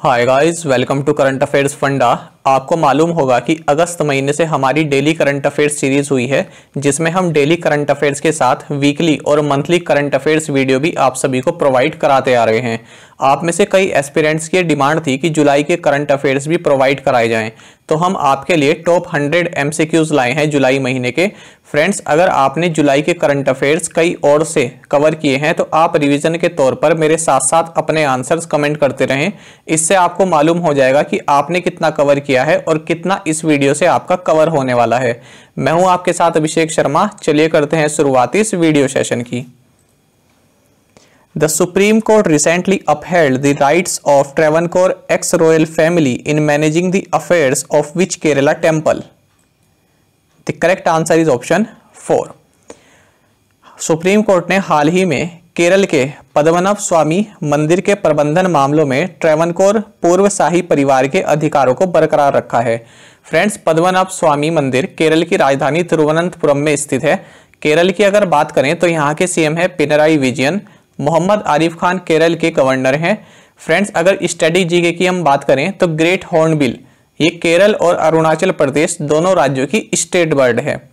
Hi guys welcome to current affairs funda आपको मालूम होगा कि अगस्त महीने से हमारी डेली करंट अफेयर्स सीरीज़ हुई है, जिसमें हम डेली करंट अफेयर्स के साथ वीकली और मंथली करंट अफेयर्स वीडियो भी आप सभी को प्रोवाइड कराते आ रहे हैं। आप में से कई एस्पिरेंट्स की डिमांड थी कि जुलाई के करंट अफेयर्स भी प्रोवाइड कराए जाएँ। तो हम आपके लिए टॉप 100 एमसीक्यूज लाए हैं जुलाई महीने के। फ्रेंड्स, अगर आपने जुलाई के करंट अफेयर्स कई और से कवर किए हैं तो आप रिवीजन के तौर पर मेरे साथ साथ अपने आंसर्स कमेंट करते रहें। इससे आपको मालूम हो जाएगा कि आपने कितना कवर किया किया है और कितना इस वीडियो से आपका कवर होने वाला है। मैं हूँ आपके साथ अभिषेक शर्मा। चलिए करते हैं शुरुआती इस वीडियो सेशन की। The Supreme Court recently upheld the rights of Travancore ex royal family in managing the affairs of which Kerala temple the correct answer is option four Supreme Court ने हाल ही में केरल के पद्मनाभ स्वामी मंदिर के प्रबंधन मामलों में ट्रेवनकोर पूर्व शाही परिवार के अधिकारों को बरकरार रखा है। फ्रेंड्स, पद्मनाभ स्वामी मंदिर केरल की राजधानी तिरुवनंतपुरम में स्थित है। केरल की अगर बात करें तो यहाँ के सीएम है पिनराई विजयन, मोहम्मद आरिफ खान केरल के गवर्नर हैं। फ्रेंड्स, अगर स्टडी जीके की हम बात करें तो ग्रेट हॉर्नबिल, ये केरल और अरुणाचल प्रदेश दोनों राज्यों की स्टेट बर्ड है।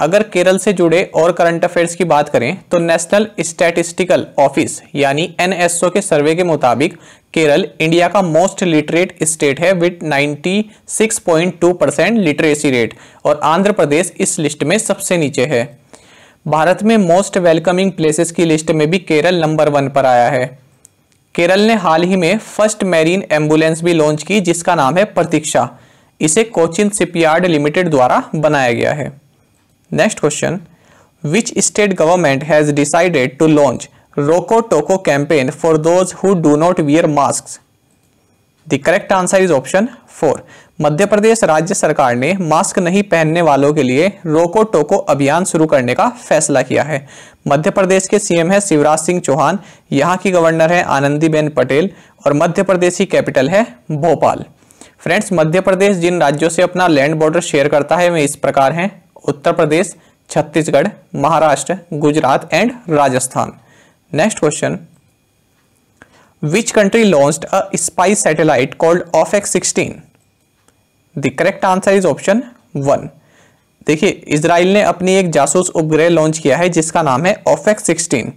अगर केरल से जुड़े और करंट अफेयर्स की बात करें तो नेशनल स्टैटिस्टिकल ऑफ़िस यानी एनएसओ के सर्वे के मुताबिक, केरल इंडिया का मोस्ट लिटरेट स्टेट है विद 96.2 परसेंट लिटरेसी रेट और आंध्र प्रदेश इस लिस्ट में सबसे नीचे है। भारत में मोस्ट वेलकमिंग प्लेसेस की लिस्ट में भी केरल नंबर वन पर आया है। केरल ने हाल ही में फ़र्स्ट मैरीन एंबुलेंस भी लॉन्च की, जिसका नाम है प्रतीक्षा। इसे कोचिन शिपयार्ड लिमिटेड द्वारा बनाया गया है। Next question which state government has decided to launch Roko Toko campaign for those who do not wear mask the correct answer is option four Madhya Pradesh राज्य सरकार ने मास्क नहीं पहनने वालों के लिए रोको टोको अभियान शुरू करने का फैसला किया है। मध्य प्रदेश के सीएम है शिवराज सिंह चौहान, यहाँ की गवर्नर है आनंदीबेन पटेल और मध्य प्रदेश की कैपिटल है भोपाल। फ्रेंड्स मध्य प्रदेश जिन राज्यों से अपना लैंड बॉर्डर शेयर करता है, वे इस प्रकार हैं। Uttar Pradesh, Chhattisgarh, Maharashtra, Gujarat and Rajasthan. Next question country launched a spy satellite called Ofek sixteen the correct answer is option one देखिए इसराइल ने अपनी एक जासूस उपग्रह लॉन्च किया है, जिसका नाम है ऑफेक्स सिक्सटीन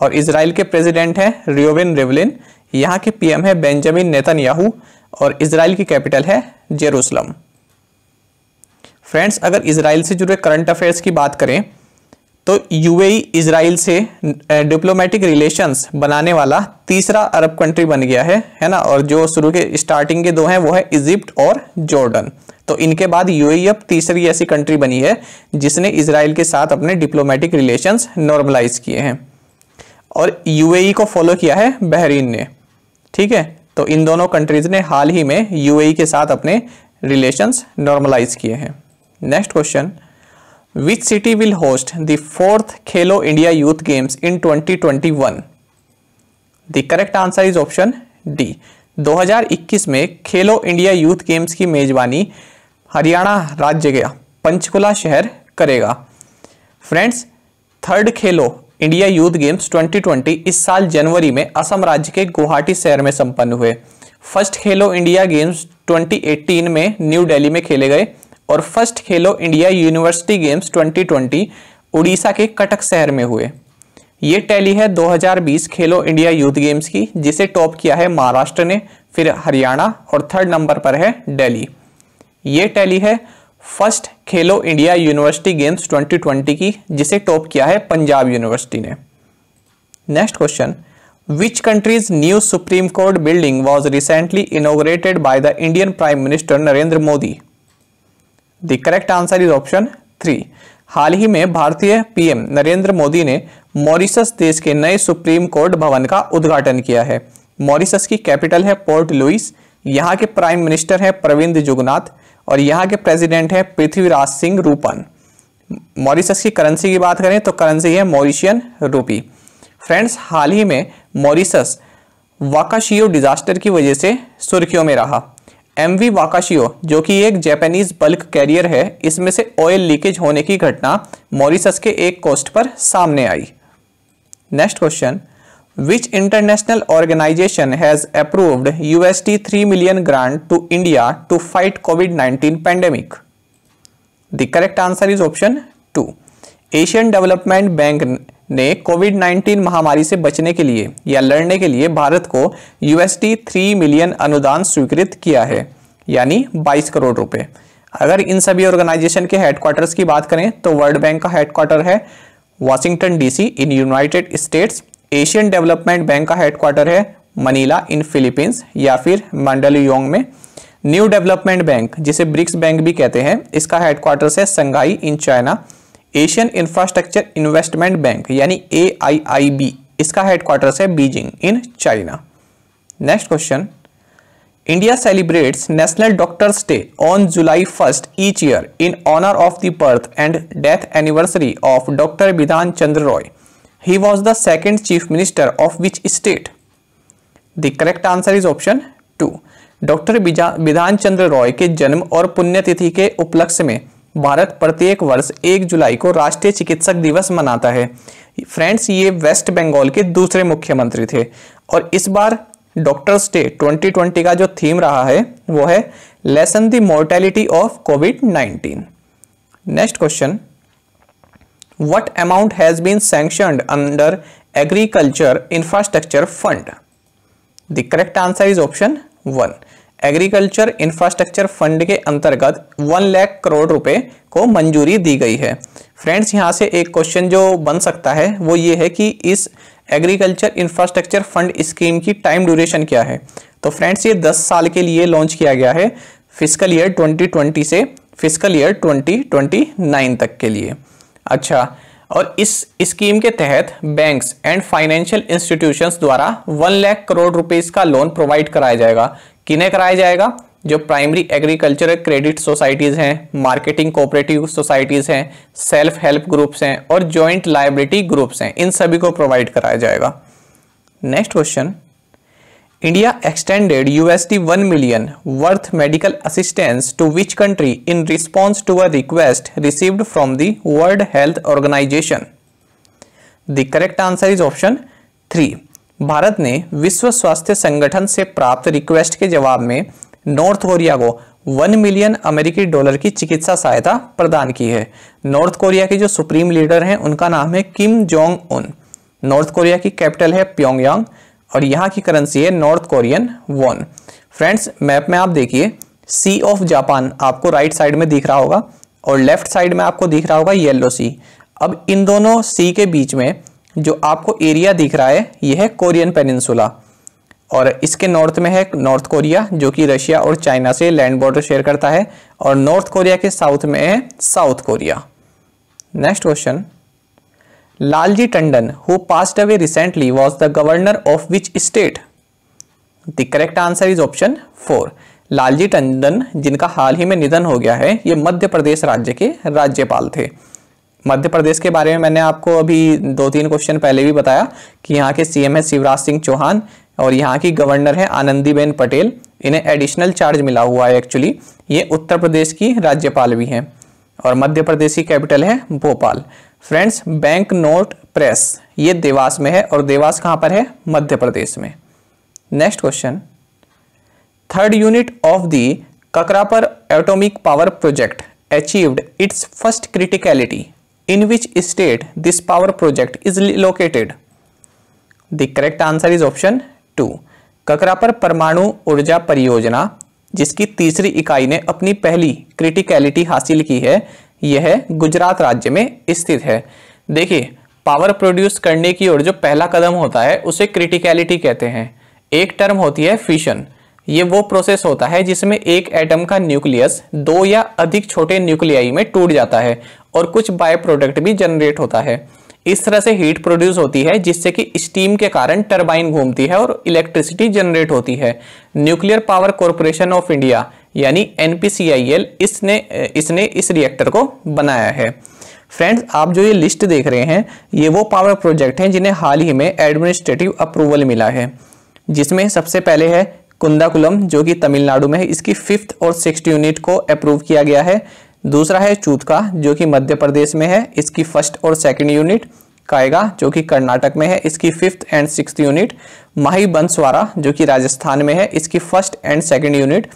और इसराइल के प्रेसिडेंट हैं रियोविन रिवलिन यहाँ के पीएम है बेंजामिन नेतन्याहू और इसराइल की कैपिटल है जेरूसलम फ्रेंड्स अगर इसराइल से जुड़े करंट अफेयर्स की बात करें तो यूएई इसराइल से डिप्लोमेटिक रिलेशंस बनाने वाला तीसरा अरब कंट्री बन गया है है ना? और जो शुरू के स्टार्टिंग के दो हैं, वो है इजिप्ट और जॉर्डन तो इनके बाद यूएई अब तीसरी ऐसी कंट्री बनी है, जिसने इसराइल के साथ अपने डिप्लोमेटिक रिलेशंस नॉर्मलाइज किए हैं। और यूएई को फॉलो किया है बहरीन ने, ठीक है? तो इन दोनों कंट्रीज़ ने हाल ही में यूएई के साथ अपने रिलेशंस नॉर्मलाइज किए हैं। Next question Which city will host the fourth Khelo India Youth Games in 2021? The correct answer is option D. 2021 में खेलो इंडिया यूथ गेम्स की मेजबानी हरियाणा राज्य का पंचकुला शहर करेगा friends third Khelo India youth games 2020 इस साल जनवरी में असम राज्य के गुवाहाटी शहर में संपन्न हुए फ़र्स्ट खेलो इंडिया गेम्स 2018 में न्यू दिल्ली में खेले गए और फ़र्स्ट खेलो इंडिया यूनिवर्सिटी गेम्स 2020 उड़ीसा के कटक शहर में हुए। ये टैली है 2020 खेलो इंडिया यूथ गेम्स की, जिसे टॉप किया है महाराष्ट्र ने, फिर हरियाणा और थर्ड नंबर पर है दिल्ली ये टैली है फ़र्स्ट खेलो इंडिया यूनिवर्सिटी गेम्स 2020 की, जिसे टॉप किया है पंजाब यूनिवर्सिटी ने। Next question. Which countries new Supreme Court building was recently inaugurated by the Indian prime minister Narendra Modi the correct answer is option three हाल ही में भारतीय PM Narendra Modi ने Mauritius देश के नए सुप्रीम कोर्ट भवन का उद्घाटन किया है। मॉरिशस की कैपिटल है पोर्ट लुइस, यहाँ के प्राइम मिनिस्टर है प्रविंद जुगनाथ और यहाँ के प्रेसिडेंट है पृथ्वीराज सिंह रूपन। मॉरिशस की करेंसी की बात करें तो करेंसी है मॉरिशियन रूपी। फ्रेंड्स, हाल ही में मॉरिशस वाकाशियो डिजास्टर की वजह से सुर्खियों में रहा। एम वी वाकाशियो जो कि एक जैपनीज बल्क कैरियर है, इसमें से ऑयल लीकेज होने की घटना मॉरिसस के एक कोस्ट पर सामने आई। Next question which international organization has approved USD three million grant to India to fight COVID 19 pandemic the correct answer is option two Asian development bank ने कोविड 19 महामारी से बचने के लिए या लड़ने के लिए भारत को यूएसडी 3 मिलियन अनुदान स्वीकृत किया है, यानी 22 करोड़ रुपए। अगर इन सभी ऑर्गेनाइजेशन के हेडक्वार्टर्स की बात करें तो वर्ल्ड बैंक का हेडक्वार्टर है Washington DC in United States Asian development bank का हेडक्वार्टर है मनीला इन फिलीपींस या फिर मंडलियोंग में। न्यू डेवलपमेंट बैंक जिसे ब्रिक्स बैंक भी कहते हैं, इसका हेडक्वार्टर है Shanghai in China Asian infrastructure investment bank यानी एआईआईबी इसका हेडक्वार्टर है Beijing in China next question India celebrates national doctors day on July first each year in honour of the birth and death anniversary of doctor Bidhan Chandra Roy He was the second chief minister of which state? The correct answer is option 2. Doctor Bidhan Chandra Roy के जन्म और पुण्यतिथि के उपलक्ष्य में भारत प्रत्येक वर्ष 1 जुलाई को राष्ट्रीय चिकित्सक दिवस मनाता है। फ्रेंड्स, ये वेस्ट बंगाल के दूसरे मुख्यमंत्री थे। और इस बार डॉक्टर्स डे 2020 का जो थीम रहा है, वो है lessen the mortality of COVID 19 next question. What amount has been sanctioned under agriculture infrastructure fund? The correct answer is option 1 agriculture infrastructure fund के अंतर्गत वन लाख करोड़ रुपए को मंजूरी दी गई है। फ्रेंड्स, यहाँ से एक क्वेश्चन जो बन सकता है, वो ये है कि इस एग्रीकल्चर इंफ्रास्ट्रक्चर फंड स्कीम की टाइम ड्यूरेशन क्या है? तो फ्रेंड्स, ये 10 साल के लिए लॉन्च किया गया है फ़िज़िकल ईयर 2020 से फ़िज़िकल ईयर 2029 तक के लिए। अच्छा और इस स्कीम के तहत बैंक्स एंड फाइनेंशियल इंस्टीट्यूशंस द्वारा वन लाख करोड़ रुपीस का लोन प्रोवाइड कराया जाएगा। किन्हें कराया जाएगा? जो प्राइमरी एग्रीकल्चर क्रेडिट सोसाइटीज़ हैं मार्केटिंग कोऑपरेटिव सोसाइटीज़ हैं सेल्फ हेल्प ग्रुप्स हैं और जॉइंट लाइब्रेटी ग्रुप्स हैं, इन सभी को प्रोवाइड कराया जाएगा। Next question India extended US one million worth medical assistance to which country in response to a request received from the world health organization the correct answer is option three Bharat ने विश्व स्वास्थ्य संगठन से प्राप्त request के जवाब में North Korea को 1 मिलियन अमेरिकी डॉलर की चिकित्सा सहायता प्रदान की है। नॉर्थ कोरिया के जो सुप्रीम लीडर हैं, उनका नाम है Kim Jong Un North Korea की कैपिटल है प्योंगयांग और यहाँ की करेंसी है North Korean won. Friends, map में आप देखिए, सी ऑफ़ जापान आपको राइट साइड में दिख रहा होगा और लेफ़्ट साइड में आपको दिख रहा होगा येलो सी। अब इन दोनों सी के बीच में जो आपको एरिया दिख रहा है यह है कोरियन पेनिनसुला। और इसके नॉर्थ में है नॉर्थ कोरिया जो कि रशिया और चाइना से लैंड बॉर्डर शेयर करता है। और नॉर्थ कोरिया के साउथ में है South Korea. Next question. Lalji Tandon who passed away recently, was the governor of which state? The correct answer is option 4. Lalji Tandon जिनका हाल ही में निधन हो गया है ये मध्य प्रदेश राज्य के राज्यपाल थे। मध्य प्रदेश के बारे में मैंने आपको अभी दो तीन क्वेश्चन पहले भी बताया कि यहाँ के सीएम है शिवराज सिंह चौहान और यहाँ की गवर्नर है आनंदीबेन पटेल। इन्हें एडिशनल चार्ज मिला हुआ है एक्चुअली ये उत्तर प्रदेश की राज्यपाल भी हैं और मध्य प्रदेश की कैपिटल है Bhopal. Friends bank note press ये देवास में है और देवास कहाँ पर है? मध्य प्रदेश में। Next question third unit of the Kakrapar atomic power project achieved its first criticality in which state this power project is located the correct answer is option two Kakrapar परमाणु ऊर्जा परियोजना, जिसकी तीसरी इकाई ने अपनी पहली क्रिटिकलिटी हासिल की है, यह गुजरात राज्य में स्थित है। देखिए पावर प्रोड्यूस करने की ओर जो पहला कदम होता है, उसे क्रिटिकलिटी कहते हैं। एक टर्म होती है फिशन ये वो प्रोसेस होता है जिसमें एक एटम का न्यूक्लियस दो या अधिक छोटे न्यूक्लियाई में टूट जाता है और कुछ बाय प्रोडक्ट भी जनरेट होता है। इस तरह से हीट प्रोड्यूस होती है, जिससे कि स्टीम के कारण टरबाइन घूमती है और इलेक्ट्रिसिटी जनरेट होती है। Nuclear power corporation of India यानी एनपीसीआईएल इसने इसने इस रिएक्टर को बनाया है। फ्रेंड्स आप जो ये लिस्ट देख रहे हैं, ये वो पावर प्रोजेक्ट हैं जिन्हें हाल ही में एडमिनिस्ट्रेटिव अप्रूवल मिला है, जिसमें सबसे पहले है कुंदाकुलम, जो कि तमिलनाडु में है, इसकी फिफ्थ और सिक्स यूनिट को अप्रूव किया गया है। दूसरा है चूतका, जो कि मध्य प्रदेश में है, इसकी फ़र्स्ट और सेकंड यूनिट कायगा, जो कि कर्नाटक में है, इसकी fifth and six unit Mahi Banswara जो कि राजस्थान में है, इसकी फ़र्स्ट एंड सेकेंड यूनिट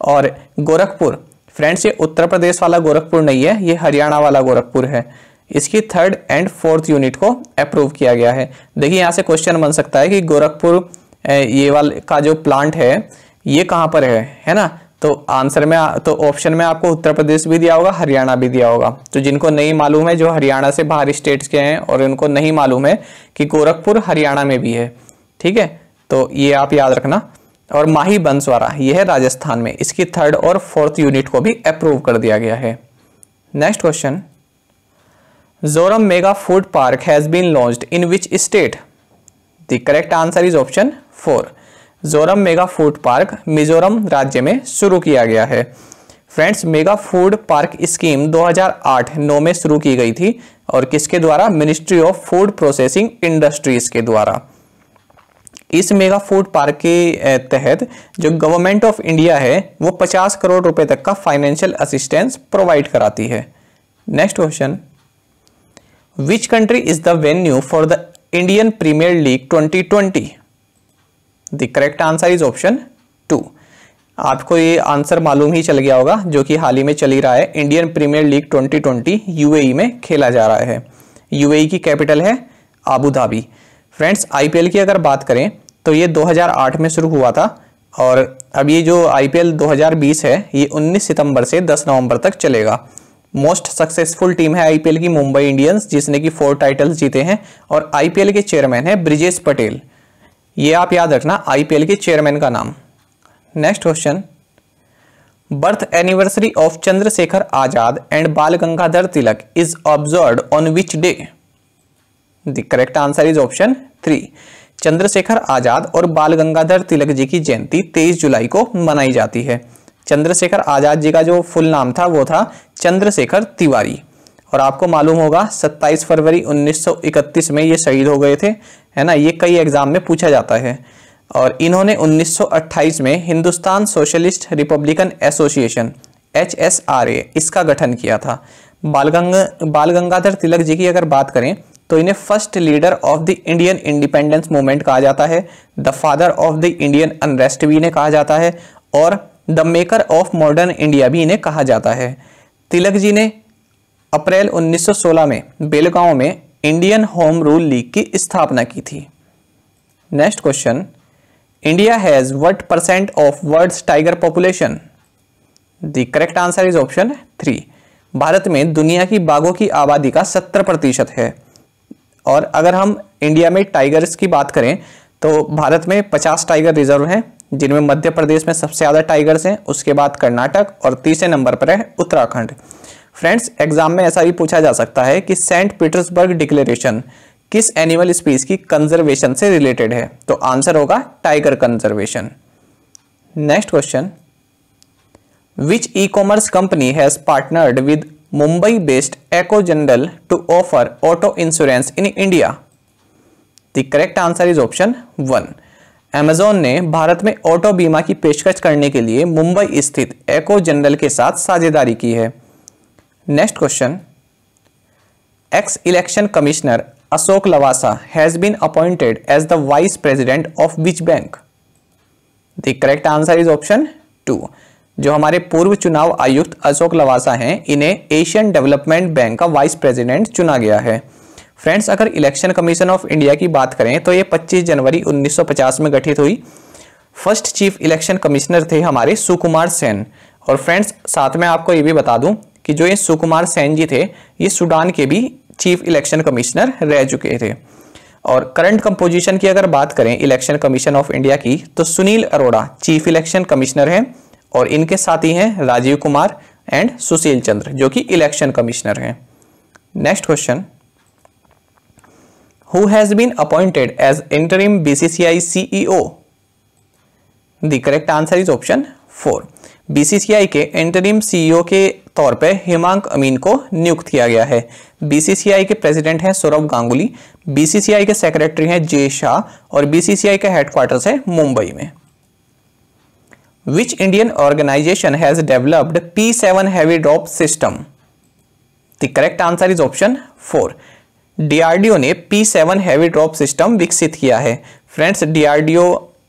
और गोरखपुर फ्रेंड्स ये उत्तर प्रदेश वाला गोरखपुर नहीं है, ये हरियाणा वाला गोरखपुर है। इसकी थर्ड एंड फोर्थ यूनिट को अप्रूव किया गया है। देखिए, यहाँ से क्वेश्चन बन सकता है कि गोरखपुर ये वाले का जो प्लांट है, ये कहाँ पर है? है ना? तो आंसर में तो ऑप्शन में आपको उत्तर प्रदेश भी दिया होगा, हरियाणा भी दिया होगा। तो जिनको नहीं मालूम है, जो हरियाणा से बाहर स्टेट्स के हैं, और उनको नहीं मालूम है कि गोरखपुर हरियाणा में भी है। ठीक है? तो ये आप याद रखना। और माही बंसवारा, ये है राजस्थान में। इसकी थर्ड और फोर्थ यूनिट को भी अप्रूव कर दिया गया है। Next question Zoram mega food park has been launched in which state the correct answer is option four. Zoram mega food park Mizoram राज्य में शुरू किया गया है। Friends, mega food park scheme 2008-9 में शुरू की गई थी और किसके द्वारा? Ministry of food processing industries के द्वारा। इस मेगा फ़ूड पार्क के तहत जो गवर्नमेंट ऑफ़ इंडिया है, वो 50 करोड़ रुपए तक का फाइनेंशियल असिस्टेंस प्रोवाइड कराती है। Next question. Which country is the venue for the Indian premier league 2020 the correct answer is option two आपको ये आंसर मालूम ही चल गया होगा, जो कि हाल ही में चल ही रहा है। इंडियन प्रीमियर लीग 2020 यूएई में खेला जा रहा है। यूएई की कैपिटल है आबू धाबी फ्रेंड्स आईपीएल की अगर बात करें तो ये 2008 में शुरू हुआ था और अब ये जो आईपीएल 2020 है, ये 19 सितंबर से 10 नवंबर तक चलेगा। मोस्ट सक्सेसफुल टीम है आईपीएल की मुंबई इंडियंस जिसने की फोर टाइटल्स जीते हैं और आईपीएल के चेयरमैन है ब्रिजेश पटेल। ये आप याद रखना आईपीएल के चेयरमैन का नाम। Next question birth anniversary of Chandrashekhar Azad and Bal Gangadhar Tilak is observe on which day the correct answer is option three Chandrashekhar Azad और बाल गंगाधर तिलक जी की जयंती 23 जुलाई को मनाई जाती है। चंद्रशेखर आज़ाद जी का जो फुल नाम था, वो था चंद्रशेखर तिवारी और आपको मालूम होगा 27 फरवरी 1931 में ये शहीद हो गए थे। है ना? ये कई एग्ज़ाम में पूछा जाता है। और इन्होंने 1928 में Hindustan socialist republican association H S R A इसका गठन किया था। बालगंग बाल गंगाधर तिलक जी की अगर बात करें तो इन्हें first leader of the Indian independence movement कहा जाता है। The father of the Indian unrest भी इन्हें कहा जाता है और the maker of modern India भी इन्हें कहा जाता है। तिलक जी ने अप्रैल 1916 में बेलगांव में इंडियन होम रूल लीग की स्थापना की थी। Next question India has what percent of world tiger population the correct answer is option three Bharat में दुनिया की बाघों की आबादी का 70 प्रतिशत है। और अगर हम इंडिया में टाइगर्स की बात करें तो भारत में 50 टाइगर रिज़र्व हैं, जिनमें मध्य प्रदेश में सबसे ज़्यादा टाइगर्स हैं, उसके बाद कर्नाटक और तीसरे नंबर पर है उत्तराखंड। फ्रेंड्स, एग्ज़ाम में ऐसा भी पूछा जा सकता है कि सेंट पीटर्सबर्ग डिक्लेरेशन किस एनिमल स्पीस की कंजर्वेशन से रिलेटेड है? तो आंसर होगा tiger conservation. Next question. Which e commerce company has partnered with Mumbai based Acko general to offer auto insurance in India the correct answer is option one Amazon ने भारत में auto बीमा की पेशकश करने के लिए मुंबई स्थित एको जनरल के साथ साझेदारी की है। Next question ex election commissioner Ashok Lavasa has been appointed as the vice president of which bank the correct answer is option two जो हमारे पूर्व चुनाव आयुक्त अशोक लवासा हैं, इन्हें एशियन डेवलपमेंट बैंक का वाइस प्रेसिडेंट चुना गया है। फ्रेंड्स अगर इलेक्शन कमीशन ऑफ़ इंडिया की बात करें तो ये 25 जनवरी 1950 में गठित हुई। फ़र्स्ट चीफ इलेक्शन कमिश्नर थे हमारे सुकुमार सेन। और फ्रेंड्स साथ में आपको ये भी बता दूँ कि जो ये सुकुमार सेन जी थे, ये सूडान के भी चीफ इलेक्शन कमिश्नर रह चुके थे। और करंट कंपोजिशन की अगर बात करें, इलेक्शन कमीशन ऑफ़ इंडिया की तो Sunil Arora chief election commissioner हैं और इनके साथ ही हैं राजीव कुमार एंड सुशील चंद्र, जो कि इलेक्शन कमिश्नर हैं। Next question. Who has been appointed as interim BCCI CEO the correct answer is option four BCCI के इंटरिम सीईओ के तौर पर हिमांक अमीन को नियुक्त किया गया है बीसीसीआई के प्रेसिडेंट हैं सौरभ गांगुली, बीसीसीआई के सेक्रेटरी हैं जे शाह और बीसीसीआई का हेडक्वार्टर्स है मुंबई में Which Indian organization has developed P7 heavy drop system? The correct answer is option 4. DRDO ने P seven heavy drop system विकसित किया है फ्रेंड्स डीआरडीओ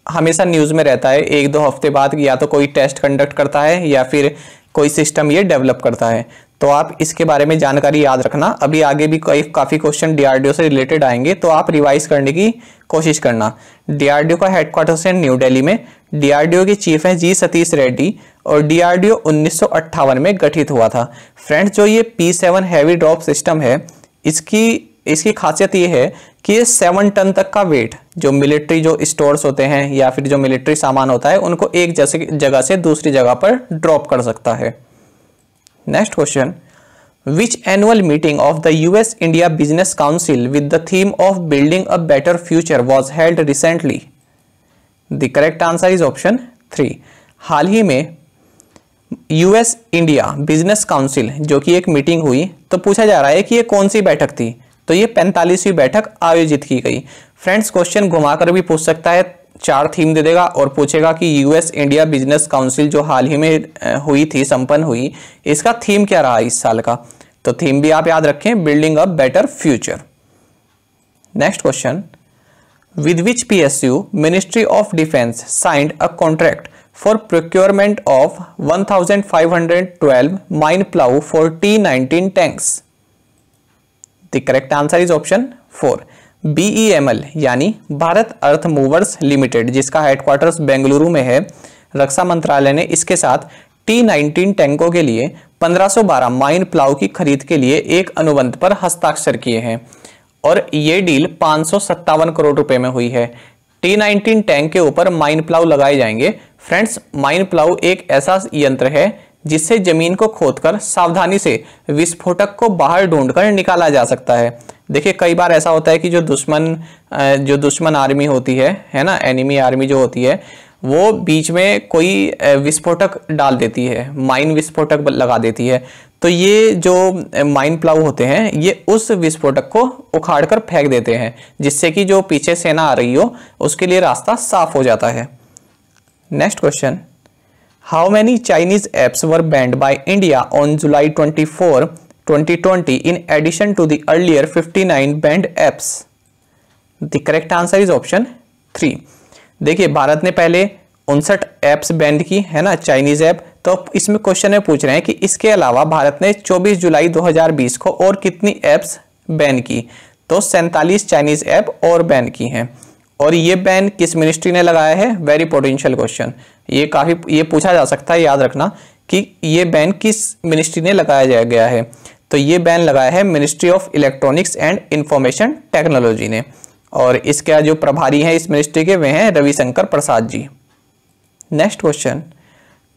हमेशा न्यूज़ में रहता है, एक दो हफ़्ते बाद या तो कोई टेस्ट कंडक्ट करता है या फिर कोई सिस्टम ये डेवलप करता है। तो आप इसके बारे में जानकारी याद रखना। अभी आगे भी कई काफ़ी क्वेश्चन डीआरडीओ से रिलेटेड आएँगे तो आप रिवाइज करने की कोशिश करना। डीआरडीओ का हेडक्वार्टर्स है न्यू दिल्ली में। डीआरडीओ के चीफ हैं जी सतीश रेड्डी और डीआरडीओ उन्नीस सौ अट्ठावन में गठित हुआ था। फ्रेंड्स, जो ये P seven heavy drop system है, इसकी इसकी खासियत ये है कि ये सेवन टन तक का वेट जो मिलिट्री जो स्टोर्स होते हैं या फिर जो मिलिट्री सामान होता है, उनको एक जैसे जगह से दूसरी जगह पर ड्रॉप कर सकता है। Next question which annual meeting of the US India business council with the theme of building a better future was held recently the correct answer is option three हाल ही में यूएस इंडिया बिज़नेस काउंसिल जो कि एक meeting हुई तो पूछा जा रहा है कि ये कौन सी बैठक थी? तो ये पैंतालीसवीं बैठक आयोजित की गई। फ्रेंड्स, क्वेश्चन घुमाकर भी पूछ सकता है, चार थीम दे देगा और पूछेगा कि यूएस इंडिया बिज़नेस काउंसिल जो हाल ही में हुई थी, संपन्न हुई, इसका थीम क्या रहा इस साल का? तो थीम भी आप याद रखें building a better future next question with which PSU ministry of defence signed a contract for procurement of 1512 mine plough for T nineteen tanks the correct answer is option four BEML यानी Bharat earth movers limited, जिसका headquarters Bengaluru में है। रक्षा मंत्रालय ने इसके साथ T nineteen टैंकों के लिए 1512 माइन प्लाव की खरीद के लिए एक अनुबंध पर हस्ताक्षर किए हैं। और ये डील पाँच करोड़ रुपए में हुई है। टी नाइनटीन टैंक के ऊपर माइन प्लाव लगाए जाएँगे। फ्रेंड्स माइन प्लाव एक ऐसा यंत्र है जिससे ज़मीन को खोदकर सावधानी से विस्फोटक को बाहर ढूंढकर निकाला जा सकता है। देखिए, कई बार ऐसा होता है कि जो दुश्मन जो दुश्मन आर्मी होती है है ना एनिमी आर्मी जो होती है, वो बीच में कोई विस्फोटक डाल देती है माइन विस्फोटक लगा देती है। तो ये जो माइन प्लाव होते हैं, ये उस विस्फोटक को उखाड़ कर फेंक देते हैं, जिससे कि जो पीछे सेना आ रही हो, उसके लिए रास्ता साफ़ हो जाता है। Next question how many Chinese apps were banned by India on July 24 2020 in addition to the earlier 59 banned apps? The correct answer is option 3 देखिए, भारत ने पहले उनसठ एप्स बैंड की, है ना चाइनीज़ ऐप तो इसमें क्वेश्चन में पूछ रहे हैं कि इसके अलावा भारत ने 24 जुलाई 2020 को और कितनी एप्स बैन की? तो सैंतालीस चाइनीज़ ऐप और बैन की हैं। और ये बैन किस मिनिस्ट्री ने लगाया है? वेरी पोटेंशियल क्वेश्चन ये काफ़ी, ये पूछा जा सकता है, याद रखना कि ये बैन किस मिनिस्ट्री ने लगाया गया है। तो ये बैन लगाया है ministry of electronics and information technology ने। और इसके जो प्रभारी हैं इस मिनिस्ट्री के, वे हैं Ravishankar Prasad ji. Next question.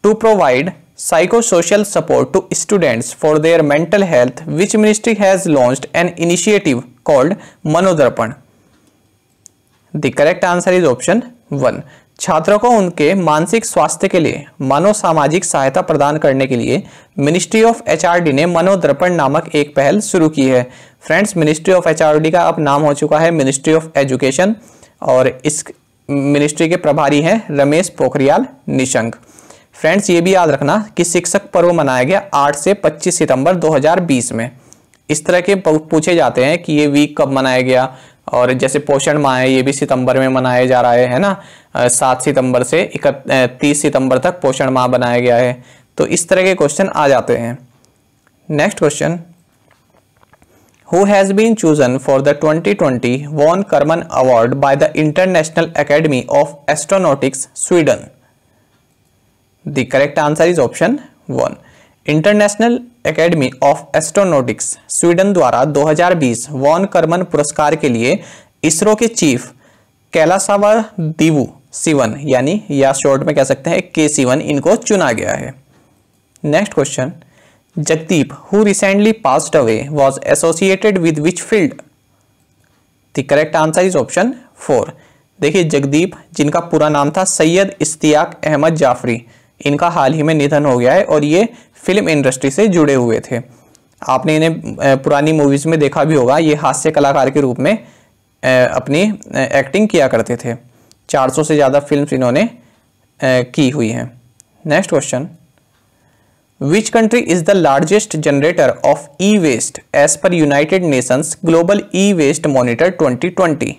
To provide psychosocial support to students for their mental health, which ministry has launched an initiative called Manodarpan? The correct answer is option one. छात्रों को उनके मानसिक स्वास्थ्य के लिए मनोसामाजिक सहायता प्रदान करने के लिए मिनिस्ट्री ऑफ़ एचआरडी ने मनोदर्पण नामक एक पहल शुरू की है। फ्रेंड्स मिनिस्ट्री ऑफ़ एचआरडी का अब नाम हो चुका है मिनिस्ट्री ऑफ़ एजुकेशन और इस मिनिस्ट्री के प्रभारी हैं रमेश पोखरियाल निशंक। फ्रेंड्स ये भी याद रखना कि शिक्षक पर्व मनाया गया 8 से 25 सितंबर 2020 में। इस तरह के पूछे जाते हैं कि ये वीक कब मनाया गया और जैसे पोषण माह है, ये भी सितंबर में मनाया जा रहा है है ना सात सितंबर से तीस सितंबर तक पोषण माह बनाया गया है। तो इस तरह के क्वेश्चन आ जाते हैं। Next question who has been chosen for the 2020 von Karman award by the International Academy of Astronautics Sweden the correct answer is option one International Academy of Astronautics Sweden द्वारा 2020 वॉन कर्मन पुरस्कार के लिए इसरो के chief कैलासावा दीवू Sivan, यानी या short में कह सकते हैं के सिवन, इनको चुना गया है। Next question. Jagdeep who recently passed away was associated with which field the correct answer is option four देखिए, जगदीप, जिनका पूरा नाम था सैयद इश्तियाक अहमद जाफरी इनका हाल ही में निधन हो गया है और ये फ़िल्म इंडस्ट्री से जुड़े हुए थे। आपने इन्हें पुरानी मूवीज़ में देखा भी होगा। ये हास्य कलाकार के रूप में अपनी एक्टिंग किया करते थे। 400 से ज़्यादा फ़िल्म इन्होंने की हुई हैं। Next question which country is the largest generator of e waste as पर United Nations global e waste monitor 2020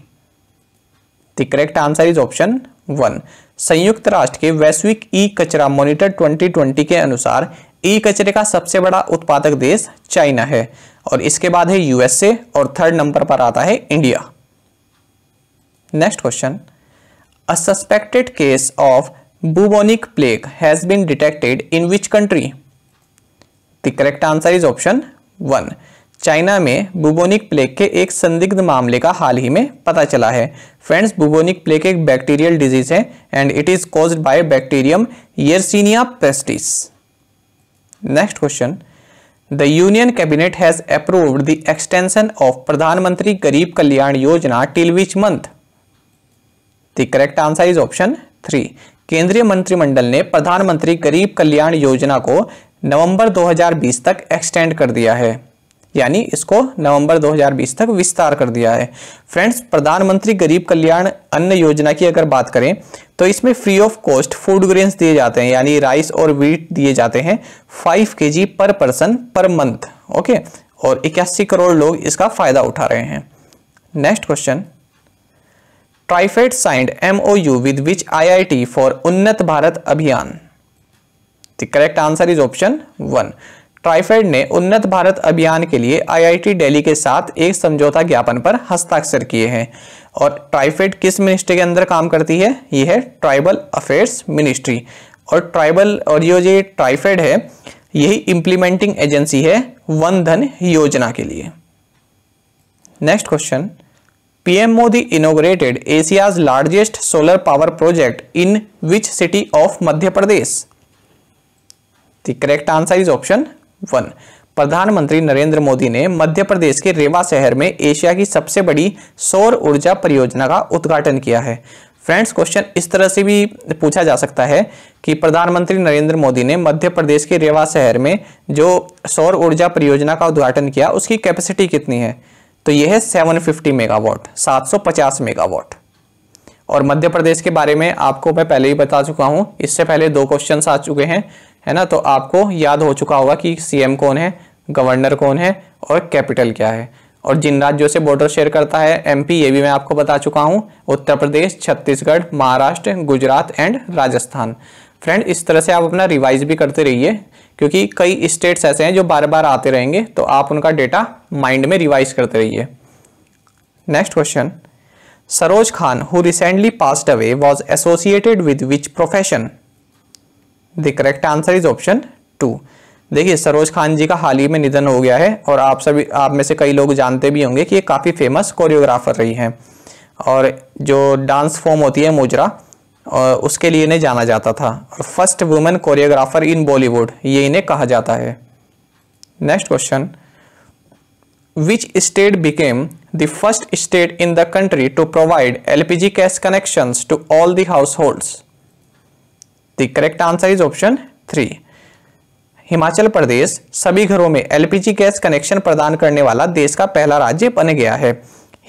the correct answer is option one. संयुक्त राष्ट्र के वैश्विक ई कचरा मॉनिटर 2020 के अनुसार ई कचरे का सबसे बड़ा उत्पादक देश चाइना है और इसके बाद है यूएसए और थर्ड नंबर पर आता है India. Next question. A suspected case of bubonic plague has been detected in which country the correct answer is option 1 China में बुबोनिक प्लेग के एक संदिग्ध मामले का हाल ही में पता चला है। फ्रेंड्स बुबोनिक प्लेग एक बैक्टीरियल डिज़ीज़ है and it is caused by bacterium Yersinia pestis next question the union cabinet has approved the extension of Pradhan Mantri Garib Kalyan Yojana till which month the correct answer is option three केंद्रीय मंत्रिमंडल ने प्रधानमंत्री गरीब कल्याण योजना को नवंबर 2020 तक extend कर दिया है। यानी इसको नवंबर 2020 तक विस्तार कर दिया है। फ्रेंड्स, प्रधानमंत्री गरीब कल्याण अन्न योजना की अगर बात करें तो इसमें free of cost food grains दिए जाते हैं, यानी राइस और वीट दिए जाते हैं फाइव के पर पर्सन पर मंथ ओके और इक्यासी करोड़ लोग इसका फ़ायदा उठा रहे हैं। Next question TRIFED signed MOU with which IIT for Unnat Bharat Abhiyan? The correct answer is option one TRIFED ने उन्नत भारत अभियान के लिए आईआईटी दिल्ली के साथ एक समझौता ज्ञापन पर हस्ताक्षर किए हैं। और ट्राइफेड किस मिनिस्ट्री के अंदर काम करती है? ये है ट्राइबल अफेयर्स मिनिस्ट्री। और ट्राइबल और ये ट्राइफेड है, यही इंप्लीमेंटिंग एजेंसी है वन धन योजना के लिए। Next question PM Modi inaugurated Asia's largest solar power project in which city of Madhya Pradesh correct answer is option 1. प्रधानमंत्री नरेंद्र मोदी ने मध्य प्रदेश के रेवा शहर में एशिया की सबसे बड़ी सौर ऊर्जा परियोजना का उद्घाटन किया है। फ्रेंड्स, क्वेश्चन इस तरह से भी पूछा जा सकता है कि प्रधानमंत्री नरेंद्र मोदी ने मध्य प्रदेश के रेवा शहर में जो सौर ऊर्जा परियोजना का उद्घाटन किया, उसकी कैपेसिटी कितनी है? तो यह है 750 मेगावाट 750 मेगावाट। और मध्य प्रदेश के बारे में आपको मैं पहले ही बता चुका हूँ। इससे पहले दो क्वेश्चन आ चुके हैं। है ना? तो आपको याद हो चुका होगा कि सीएम कौन है, गवर्नर कौन है और कैपिटल क्या है। और जिन राज्यों से बॉर्डर शेयर करता है एमपी ये भी मैं आपको बता चुका हूँ। उत्तर प्रदेश, छत्तीसगढ़, महाराष्ट्र, गुजरात एंड राजस्थान। फ्रेंड इस तरह से आप अपना रिवाइज भी करते रहिए, क्योंकि कई स्टेट्स ऐसे हैं जो बार बार आते रहेंगे तो आप उनका डेटा माइंड में रिवाइज करते रहिए। Next question Saroj Khan who recently passed away was associated with which profession the correct answer is option two देखिए, सरोज खान जी का हाल ही में निधन हो गया है और आप सभी, आप में से कई लोग जानते भी होंगे कि ये काफ़ी फ़ेमस कोरियोग्राफर रही हैं। और जो डांस फॉर्म होती है मुजरा उसके लिए इन्हें जाना जाता था। और first women choreographer in Bollywood ये इन्हें कहा जाता है। Next question which state became the first state in the country to provide LPG gas connection to all the households the correct answer is option three Himachal Pradesh सभी घरों में LPG gas connection प्रदान करने वाला देश का पहला राज्य बन गया है।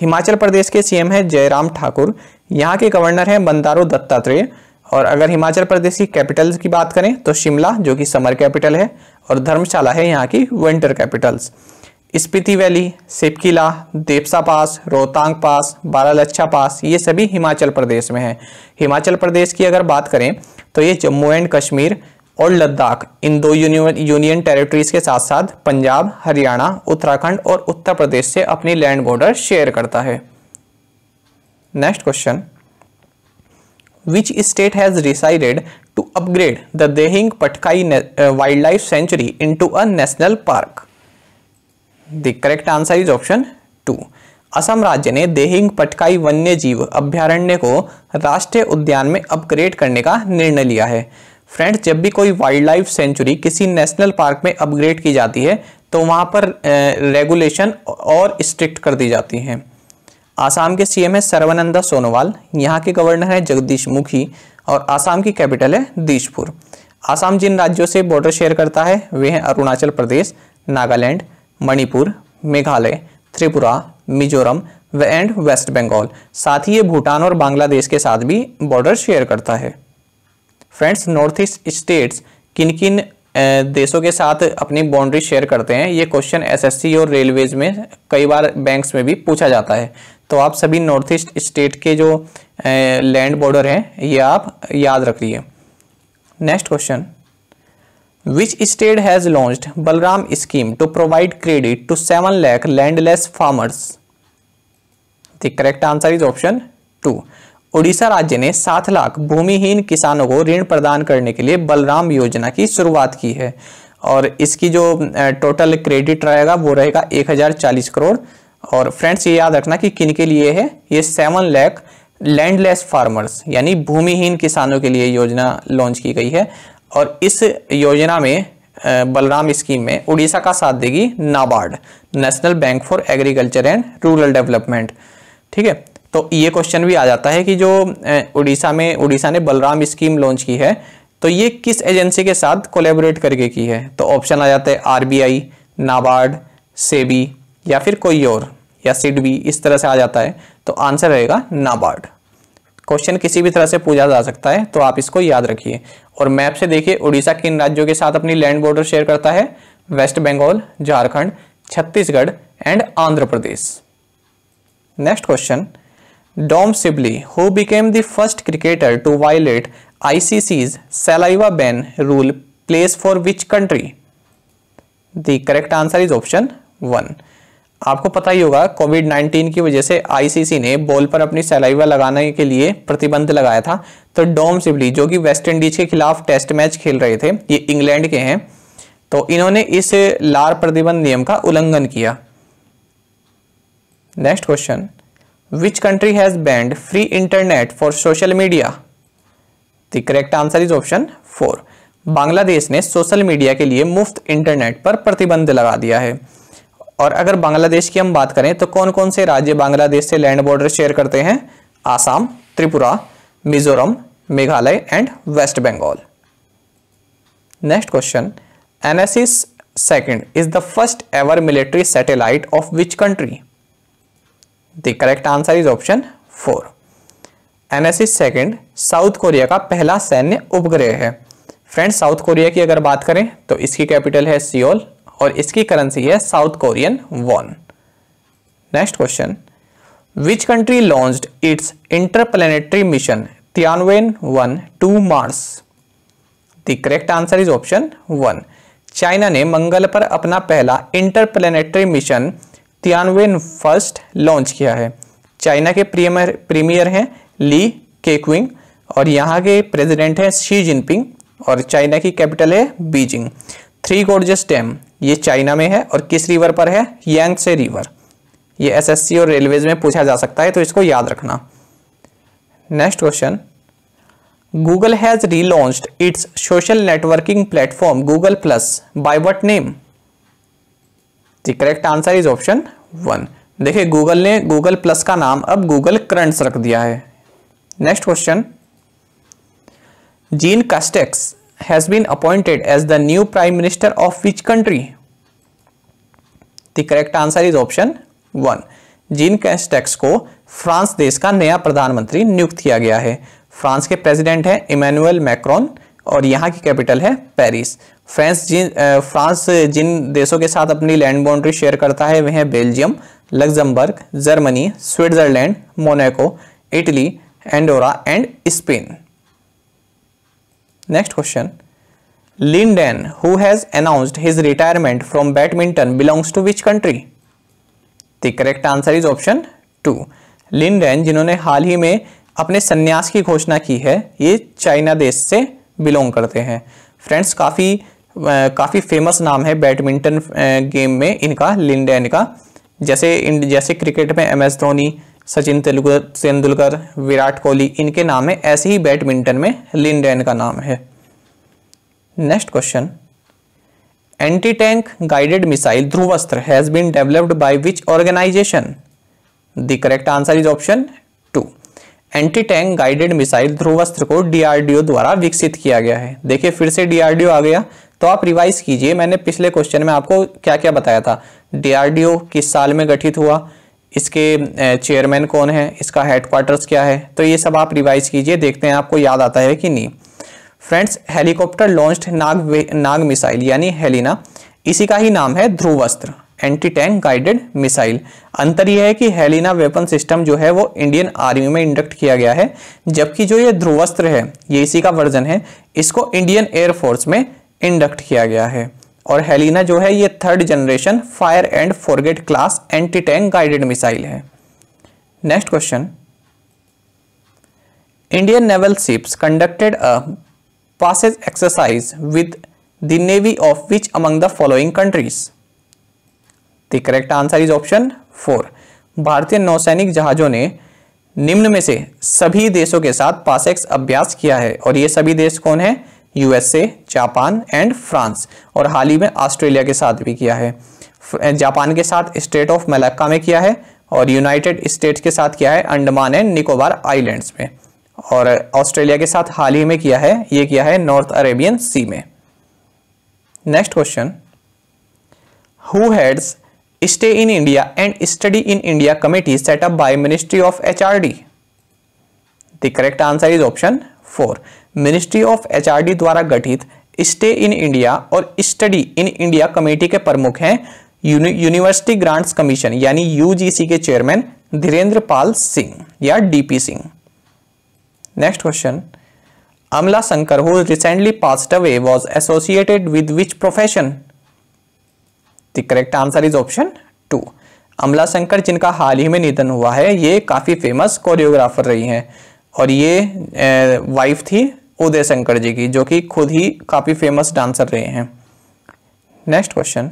हिमाचल प्रदेश के सीएम है जयराम ठाकुर। यहाँ के गवर्नर हैं बंदारो दत्तात्रेय। और अगर हिमाचल प्रदेश की कैपिटल्स की बात करें तो शिमला, जो कि समर कैपिटल है, और धर्मशाला है यहाँ की winter capitals Spiti valley, Shipkila, Debsa pass, Rohtang pass Baralacha pass, ये सभी हिमाचल प्रदेश में है। हिमाचल प्रदेश की अगर बात करें तो ये जम्मू एंड कश्मीर और लद्दाख, इन दो यूनियन टेरिटरीज के साथ साथ पंजाब, हरियाणा, उत्तराखंड और उत्तर प्रदेश से अपनी लैंड बॉर्डर शेयर करता है। Next question which state has decided to upgrade the Dehing Patkai wildlife sanctuary into a national park the correct answer is option two Assam राज्य ने देहिंग पटकाई वन्य जीव अभ्यारण्य को राष्ट्रीय उद्यान में अपग्रेड करने का निर्णय लिया है। फ्रेंड्स, जब भी कोई वाइल्ड लाइफ सेंचुरी किसी नेशनल पार्क में अपग्रेड की जाती है तो वहाँ पर रेगुलेशन और स्ट्रिक्ट कर दी जाती हैं। आसाम के सीएम है सर्वानंदा सोनोवाल, यहाँ के गवर्नर है जगदीश मुखी और आसाम की कैपिटल है दीजपुर आसाम जिन राज्यों से बॉर्डर शेयर करता है, वे हैं अरुणाचल प्रदेश, नागालैंड मणिपुर, मेघालय, त्रिपुरा, मिजोरम व एंड वेस्ट बंगाल। साथ ही ये भूटान और बांग्लादेश के साथ भी बॉर्डर शेयर करता है। फ्रेंड्स नॉर्थ ईस्ट स्टेट्स किन किन देशों के साथ अपनी बाउंड्री शेयर करते हैं, ये क्वेश्चन एसएससी और रेलवेज में कई बार बैंक्स में भी पूछा जाता है। तो आप सभी नॉर्थ ईस्ट स्टेट के जो लैंड बॉर्डर हैं, ये आप याद रखिए next question which state has launched Balram scheme to provide credit to seven lakh landless farmers correct answer is option two Odisha राज्य ने सात लाख भूमिहीन किसानों को ऋण प्रदान करने के लिए बलराम योजना की शुरुआत की है। और इसकी जो टोटल क्रेडिट रहेगा वो रहेगा एक हज़ार चालीस करोड़। और फ्रेंड्स ये याद रखना कि किन के लिए है? ये सेवन लैख लैंडलेस फार्मर्स यानी भूमिहीन किसानों के लिए योजना लॉन्च की गई है। और इस योजना में बलराम स्कीम में उड़ीसा का साथ देगी NABARD, national bank for agriculture and rural development. ठीक है? तो ये क्वेश्चन भी आ जाता है कि जो उड़ीसा में, उड़ीसा ने बलराम स्कीम लॉन्च की है तो ये किस एजेंसी के साथ कोलेबोरेट करके की है? तो ऑप्शन आ जाते हैं आरबीआई, नाबार्ड, सेबी या फिर कोई और, या सिडबी, इस तरह से आ जाता है तो आंसर रहेगा नाबार्ड। क्वेश्चन किसी भी तरह से पूछा जा सकता है तो आप इसको याद रखिए। और मैप से देखिए, उड़ीसा किन राज्यों के साथ अपनी लैंड बॉर्डर शेयर करता है। West Bengal, Jharkhand, Chhattisgarh and Andhra Pradesh. Next question. Dom Sibley who became the first cricketer to violate ICC's saliva ban rule plays for which country the correct answer is option one आपको पता ही होगा Covid 19 की वजह से ICC ने ball पर अपनी saliva लगाने के लिए प्रतिबंध लगाया था। तो डोम सिबली, जो कि वेस्ट इंडीज के खिलाफ टेस्ट मैच खेल रहे थे, ये इंग्लैंड के हैं तो इन्होंने इस लार प्रतिबंध नियम का उल्लंघन किया। Next question which country has banned free internet for social media the correct answer is option four Bangladesh ने सोशल मीडिया के लिए मुफ़्त इंटरनेट पर प्रतिबंध लगा दिया है। और अगर बांग्लादेश की हम बात करें तो कौन कौन से राज्य बांग्लादेश से लैंड बॉर्डर शेयर करते हैं? Assam, Tripura, Mizoram, Meghalaya and west Bengal next question ANASIS second is the first ever military satellite of which country the correct answer is option four ANASIS second South Korea का पहला सैन्य उपग्रह है। Friends south Korea की अगर बात करें तो इसकी कैपिटल है सियोल और इसकी करेंसी है South Korean won next question which country launched its interplanetary mission Tianwen one to Mars the correct answer is option one China ने मंगल पर अपना पहला interplanetary mission Tianwen first launch किया है. चाइना के प्रीमियर प्रीमियर हैं ली केक्विंग और यहाँ के प्रेसिडेंट हैं शी जिनपिंग और चाइना की कैपिटल है बीजिंग थ्री गोर्जस डैम, ये चाइना में है और किस रिवर पर है? यांग से रिवर। ये एसएससी और रेलवेज में पूछा जा सकता है तो इसको याद रखना। Next question. Google has relaunched its social networking platform Google plus by what name? The correct answer is option one. देखिए, गूगल ने गूगल प्लस का नाम अब गूगल करंट्स रख दिया है। Next question. Jean Castex has been appointed as the new prime minister of which country? The correct answer is option 1. Jean Castex को France देश का नया प्रधानमंत्री नियुक्त किया गया है फ्रांस के प्रेसिडेंट हैं इमैनुअल मैक्रोन और यहाँ की कैपिटल है पेरिस फ्रांस जिन फ्रांस जिन देशों के साथ अपनी लैंड बाउंड्री शेयर करता है वे हैं Belgium Luxembourg Germany Switzerland Monaco Italy Andorra and Spain next question Lin Dan who has announced his retirement from badminton belongs to which country the correct answer is option two Lin Dan जिन्होंने हाल ही में अपने संन्यास की घोषणा की है, ये चाइना देश से बिलोंग करते हैं। फ्रेंड्स काफ़ी काफ़ी फ़ेमस नाम है बैडमिंटन गेम में इनका लिंडन का। जैसे जैसे क्रिकेट में एम एस धोनी सचिन तेंदुलकर, विराट कोहली, इनके नाम है। ऐसे ही बैडमिंटन में लिन डैन का नाम है। Next question. Anti tank guided missile Dhruvastra has been developed by which organisation the correct answer is option two anti tank guided missile Dhruvastra को डीआरडीओ द्वारा विकसित किया गया है। देखिए, फिर से डीआरडीओ आ गया। तो आप रिवाइज कीजिए। मैंने पिछले क्वेश्चन में आपको क्या क्या बताया था। डीआरडीओ किस साल में गठित हुआ? इसके चेयरमैन कौन है, इसका हेडक्वार्टर्स क्या है? तो ये सब आप रिवाइज कीजिए, देखते हैं आपको याद आता है कि नहीं। Friends helicopter launched Nag Nag missile यानी हेलिना। इसी का ही नाम है Dhruvastra anti tank guided missile अंतर यह है कि हेलिना वेपन सिस्टम जो है वो इंडियन आर्मी में इंडक्ट किया गया है, जबकि जो ये ध्रुवस्त्र है, ये इसी का वर्जन है, इसको इंडियन एयरफोर्स में इंडक्ट किया गया है। और हेलिना जो है, ये third generation fire and forget class anti tank guided missile है। Next question Indian naval ships conducted a passage exercise with the navy of which among the following countries the correct answer is option four भारतीय नौसैनिक जहाजों ने निम्न में से सभी देशों के साथ पासेक्स अभ्यास किया है। और ये सभी देश कौन है? यूएसए जापान एंड फ्रांस और हाल ही में ऑस्ट्रेलिया के साथ भी किया है। जापान के साथ स्टेट ऑफ़ मलक्का में किया है और यूनाइटेड स्टेट्स के साथ किया है अंडमान एंड निकोबार आइलैंड्स में। और ऑस्ट्रेलिया के साथ हाल ही में किया है, ये किया है नॉर्थ अरेबियन सी में। Next question who heads stay in India and study in India committee set up by ministry of HRD the correct answer is option four. Ministry of HRD द्वारा गठित स्टे इन इंडिया और study in India committee के प्रमुख हैं university grants commission, यानी UGC के chairman Dhirendra Pal Singh या DP Singh. Next question. Amla Shankar who recently passed away was associated with which profession the correct answer is option two Amla Shankar, जिनका हाल ही में निधन हुआ है, ये काफ़ी फ़ेमस कोरियोग्राफर रही हैं। और ये वाइफ थी उदय शंकर जी की, जो कि खुद ही काफ़ी फ़ेमस डांसर रहे हैं। Next question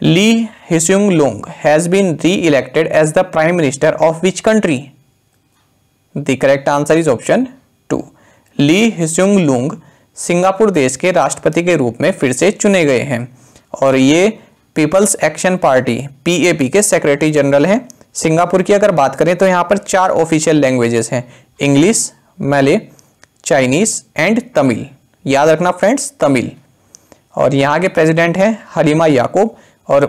Lee Hsien Loong has been reelected as the prime minister of which country the correct answer is option two Lee Hsien Loong Singapore देश के राष्ट्रपति के रूप में फिर से चुने गए हैं। और ये पीपल्स एक्शन पार्टी पीएपी के सेक्रेटरी जनरल हैं। सिंगापुर की अगर बात करें तो यहाँ पर चार ऑफिशियल लैंग्वेजेस हैं। English Malay Chinese and Tamil याद रखना फ्रेंड्स तमिल और यहाँ के प्रेसिडेंट हैं हलीमा याकूब और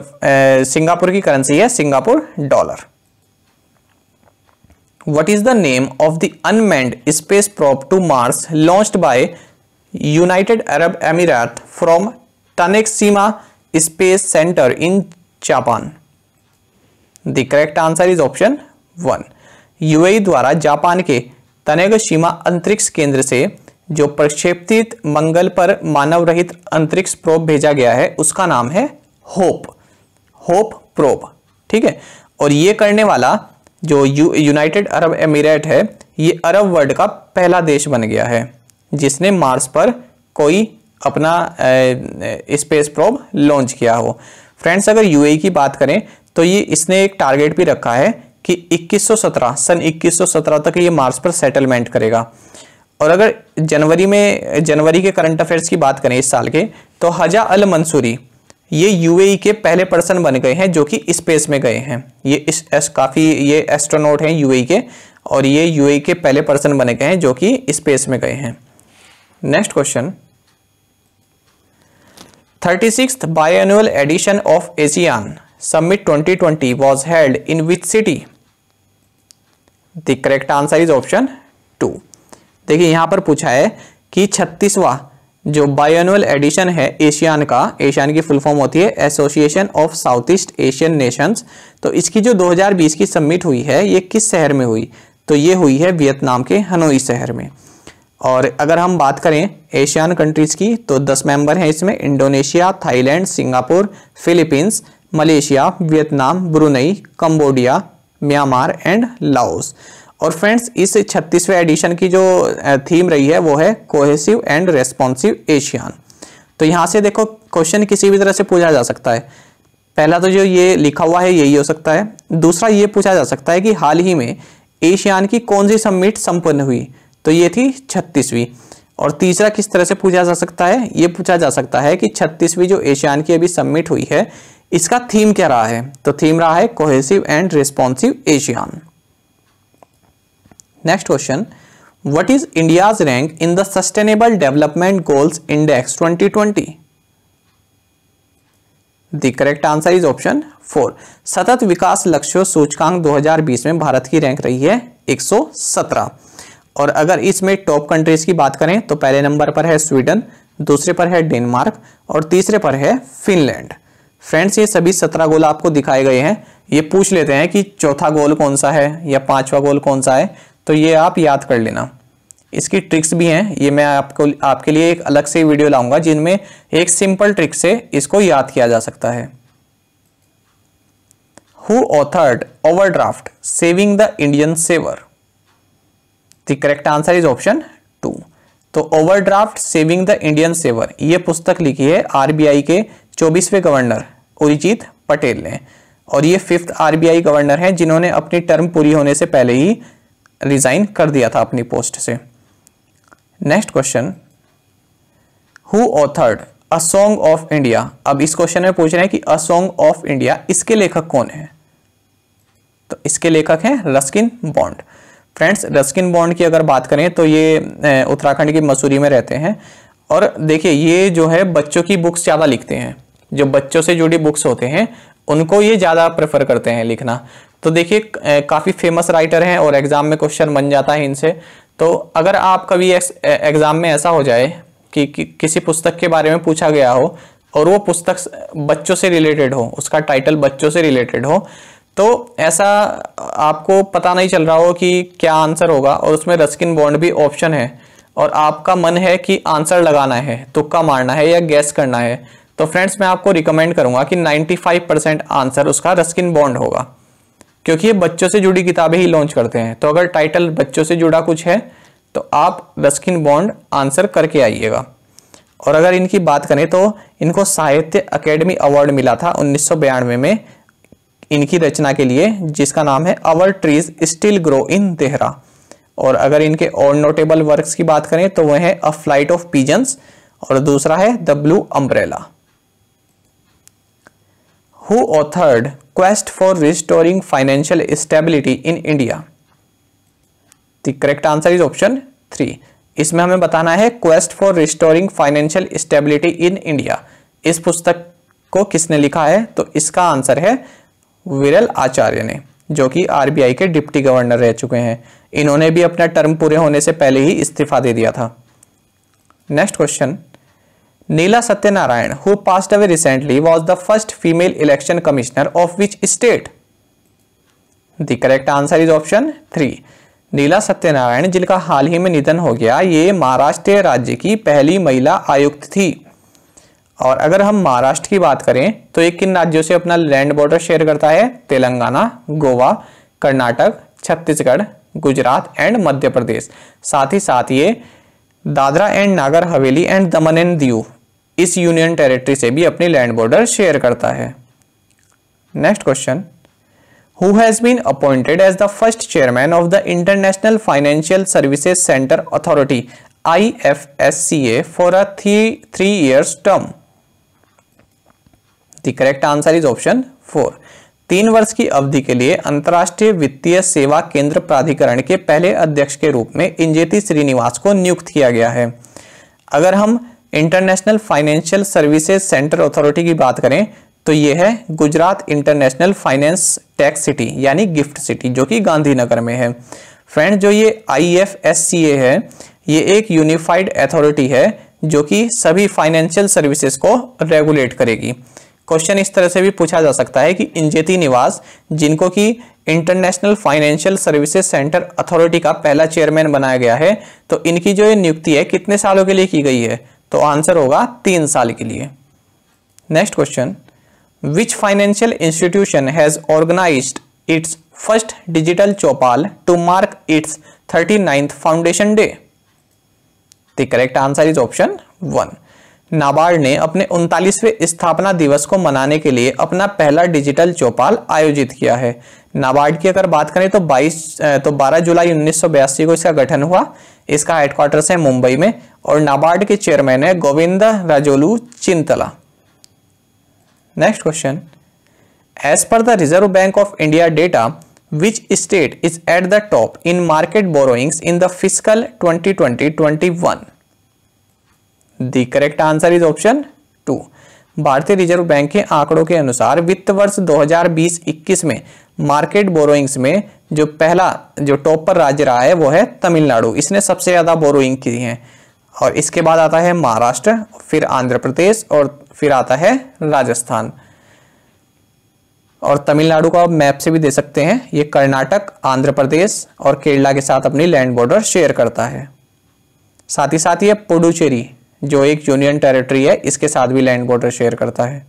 सिंगापुर की करेंसी है Singapore dollar what is the name of the unmanned space probe to Mars launch by United Arab Emirates from Tanegashima space centre in Japan The correct answer is option one UAE द्वारा Japan के Tanegashima अंतरिक्ष केंद्र से जो प्रक्षेपित मंगल पर मानव रहित अंतरिक्ष प्रोब भेजा गया है, उसका नाम है होप। होप प्रोब ठीक है? और ये करने वाला जो यू यूनाइटेड अरब एमिरेट है, ये अरब वर्ल्ड का पहला देश बन गया है, जिसने मार्स पर कोई अपना स्पेस प्रोब लॉन्च किया हो। फ्रेंड्स अगर यूएई की बात करें तो ये इसने एक टारगेट भी रखा है कि 2117 सन 2117 तक ये मार्स पर सेटलमेंट करेगा। और अगर जनवरी में, जनवरी के करंट अफेयर्स की बात करें इस साल के तो हजा अल मंसूरी ये यूएई के पहले पर्सन बन गए हैं जो कि स्पेस में गए हैं। ये इस एस, काफ़ी ये एस्ट्रोनॉट हैं यूएई के, और ये यूएई के पहले पर्सन बने गए हैं जो कि स्पेस में गए हैं। Next question thirty six biennial edition of ASEAN summit 2020 was held in which city? The correct answer is option two देखिए, यहाँ पर पूछा है कि छत्तीसवा जो बायोनुअल एडिशन है एशियान का एशियान की फुल फॉर्म होती है Association of South East Asian Nations तो इसकी जो 2020 की सबमिट हुई है, ये किस शहर में हुई? तो ये हुई है वियतनाम के हनोई शहर में। और अगर हम बात करें एशियन कंट्रीज़ की तो 10 मेंबर हैं इसमें Indonesia Thailand Singapore Philippines Malaysia, Vietnam, Brunei, Cambodia, Myanmar and Laos. और फ्रेंड्स, इस छत्तीसवें एडिशन की जो थीम रही है, वो है कोहेसिव एंड रेस्पॉन्सिव एशियान तो यहाँ से देखो क्वेश्चन किसी भी तरह से पूछा जा सकता है। पहला तो जो ये लिखा हुआ है, यही हो सकता है। दूसरा ये पूछा जा सकता है कि हाल ही में एशियान की कौन सी समिट संपन्न हुई? तो ये थी छत्तीसवीं। और तीसरा किस तरह से पूछा जा सकता है? ये पूछा जा सकता है कि छत्तीसवीं जो एशियान की अभी सबमिट हुई है इसका थीम क्या रहा है? तो थीम रहा है cohesive and responsive ASEAN next question what is India's rank in the sustainable development goals index 2020 the correct answer is option four सतत विकास लक्ष्य सूचकांक 2020 में भारत की रैंक रही है 117 और अगर इसमें टॉप कंट्रीज़ की बात करें तो पहले नंबर पर है स्वीडन दूसरे पर है डेनमार्क और तीसरे पर है फिनलैंड फ्रेंड्स ये सभी सत्रह गोल आपको दिखाए गए हैं। ये पूछ लेते हैं कि चौथा गोल कौन सा है या पांचवा गोल कौन सा है तो ये आप याद कर लेना। इसकी ट्रिक्स भी हैं, ये मैं आपको, आपके लिए एक अलग से वीडियो लाऊँगा, जिनमें एक सिंपल ट्रिक से इसको याद किया जा सकता है। Who authored overdraft saving the Indian saver the correct answer is option two तो overdraft saving the Indian saver ये पुस्तक लिखी है आरबीआई के चौबीसवें गवर्नर उरिजीत पटेल ने। और ये फिफ्थ आरबीआई गवर्नर हैं, जिन्होंने अपनी टर्म पूरी होने से पहले ही रिजाइन कर दिया था अपनी पोस्ट से। Next question who authored a song of India अब इस क्वेश्चन में पूछ रहे हैं कि अ सॉन्ग ऑफ़ इंडिया इसके लेखक कौन है? तो इसके लेखक हैं Ruskin Bond friends Ruskin Bond की अगर बात करें तो ये उत्तराखंड की मसूरी में रहते हैं। और देखिए, ये जो है बच्चों की बुक्स ज़्यादा लिखते हैं। जो बच्चों से जुड़ी बुक्स होते हैं उनको ये ज़्यादा प्रेफर करते हैं लिखना। तो देखिए काफ़ी फ़ेमस राइटर हैं और एग्ज़ाम में क्वेश्चन बन जाता है इनसे। तो अगर आप कभी एग्ज़ाम में ऐसा हो जाए कि, कि किसी पुस्तक के बारे में पूछा गया हो और वो पुस्तक बच्चों से रिलेटेड हो उसका टाइटल बच्चों से रिलेटेड हो तो ऐसा आपको पता नहीं चल रहा हो कि क्या आंसर होगा और उसमें रस्किन बॉन्ड भी ऑप्शन है। और आपका मन है कि आंसर लगाना है तुक्का मारना है या गैस करना है तो फ्रेंड्स, मैं आपको रिकमेंड करूँगा कि 95 परसेंट आंसर उसका रस्किन बॉन्ड होगा, क्योंकि ये बच्चों से जुड़ी किताबें ही लॉन्च करते हैं। तो अगर टाइटल बच्चों से जुड़ा कुछ है तो आप रस्किन बॉन्ड आंसर करके आइएगा। और अगर इनकी बात करें तो इनको साहित्य अकेडमी अवार्ड मिला था उन्नीस में इनकी रचना के लिए, जिसका नाम है our trees still grow in Dehra और अगर इनके और नोटेबल वर्क्स की बात करें तो वह है अ फ़्लाइट ऑफ़ पीजन्स और दूसरा है the blue umbrella who authored quest for restoring financial stability in India the correct answer is option three इसमें हमें बताना है quest for restoring financial stability in India इस पुस्तक को किसने लिखा है? तो इसका आंसर है विरल आचार्य ने, जो कि आरबीआई के डिप्टी गवर्नर रह चुके हैं। इन्होंने भी अपना टर्म पूरे होने से पहले ही इस्तीफा दे दिया था। Next question. Neela Satyanarayana who passed away recently was the first female election commissioner of which state the correct answer is option three Neela Satyanarayana जिनका हाल ही में निधन हो गया, ये महाराष्ट्र राज्य की पहली महिला आयुक्त थी। और अगर हम महाराष्ट्र की बात करें तो ये किन राज्यों से अपना लैंड बॉर्डर शेयर करता है? तेलंगाना, गोवा, कर्नाटक, छत्तीसगढ़, गुजरात एंड मध्य प्रदेश। साथ ही साथ ये Dadra and Nagar Haveli and Daman and Diu. इस यूनियन टेरिटरी से भी अपनी लैंड बॉर्डर शेयर करता है। Next question. Who has been appointed as the first chairman of the International Financial Services Centre Authority I F S C A for a three three years term the correct answer is option four तीन वर्ष की अवधि के लिए अंतर्राष्ट्रीय वित्तीय सेवा केंद्र प्राधिकरण के पहले अध्यक्ष के रूप में इंजेती श्रीनिवास को नियुक्त किया गया है। अगर हम International Financial Services Centre Authority की बात करें तो ये है Gujarat International Finance Tax City, यानी गिफ्ट सिटी, जो कि गांधीनगर में है। फ्रेंड जो ये आई एफ़ एस सी ए है, ये एक यूनिफाइड अथॉरिटी है, जो कि सभी फाइनेंशियल सर्विसेज़ को रेगुलेट करेगी। क्वेश्चन इस तरह से भी पूछा जा सकता है कि इंजेती निवास, जिनको कि International Financial Services Centre Authority का पहला चेयरमैन बनाया गया है तो इनकी जो ये नियुक्ति है, कितने सालों के लिए की गई है? तो आंसर होगा तीन साल के लिए। Next question which financial institution has organise its first digital Chaupal to mark its thirty ninth foundation day the correct answer is option one NABARD ने अपने उनतालीसवें स्थापना दिवस को मनाने के लिए अपना पहला डिजिटल चौपाल आयोजित किया है। नाबार्ड की अगर बात करें तो 22 तो 12 जुलाई उन्नीस सौ बयासी को इसका गठन हुआ। इसका हेडक्वार्टर्स है मुंबई में और नाबार्ड के चेयरमैन है Govind Rajulu Chintala. Next question as per the Reserve Bank of India data which state is at the top in market borrowings in the fiscal 2020-21 the correct answer is option two भारतीय Reserve Bank के आंकड़ों के अनुसार वित्त वर्ष 2020-21 में market borrowings में जो पहला जो टॉप पर राज्य रहा है, वो है तमिलनाडु। इसने सबसे ज़्यादा बोरोइंग की है। और इसके बाद आता है महाराष्ट्र, फिर आंध्र प्रदेश और फिर आता है राजस्थान। और तमिलनाडु को आप मैप से भी दे सकते हैं। ये कर्नाटक, आंध्र प्रदेश और केरला के साथ अपनी लैंड बॉर्डर शेयर करता है। साथ ही साथ ये पुडुचेरी, जो एक यूनियन टेरिटरी है, इसके साथ भी लैंड बॉर्डर शेयर करता है।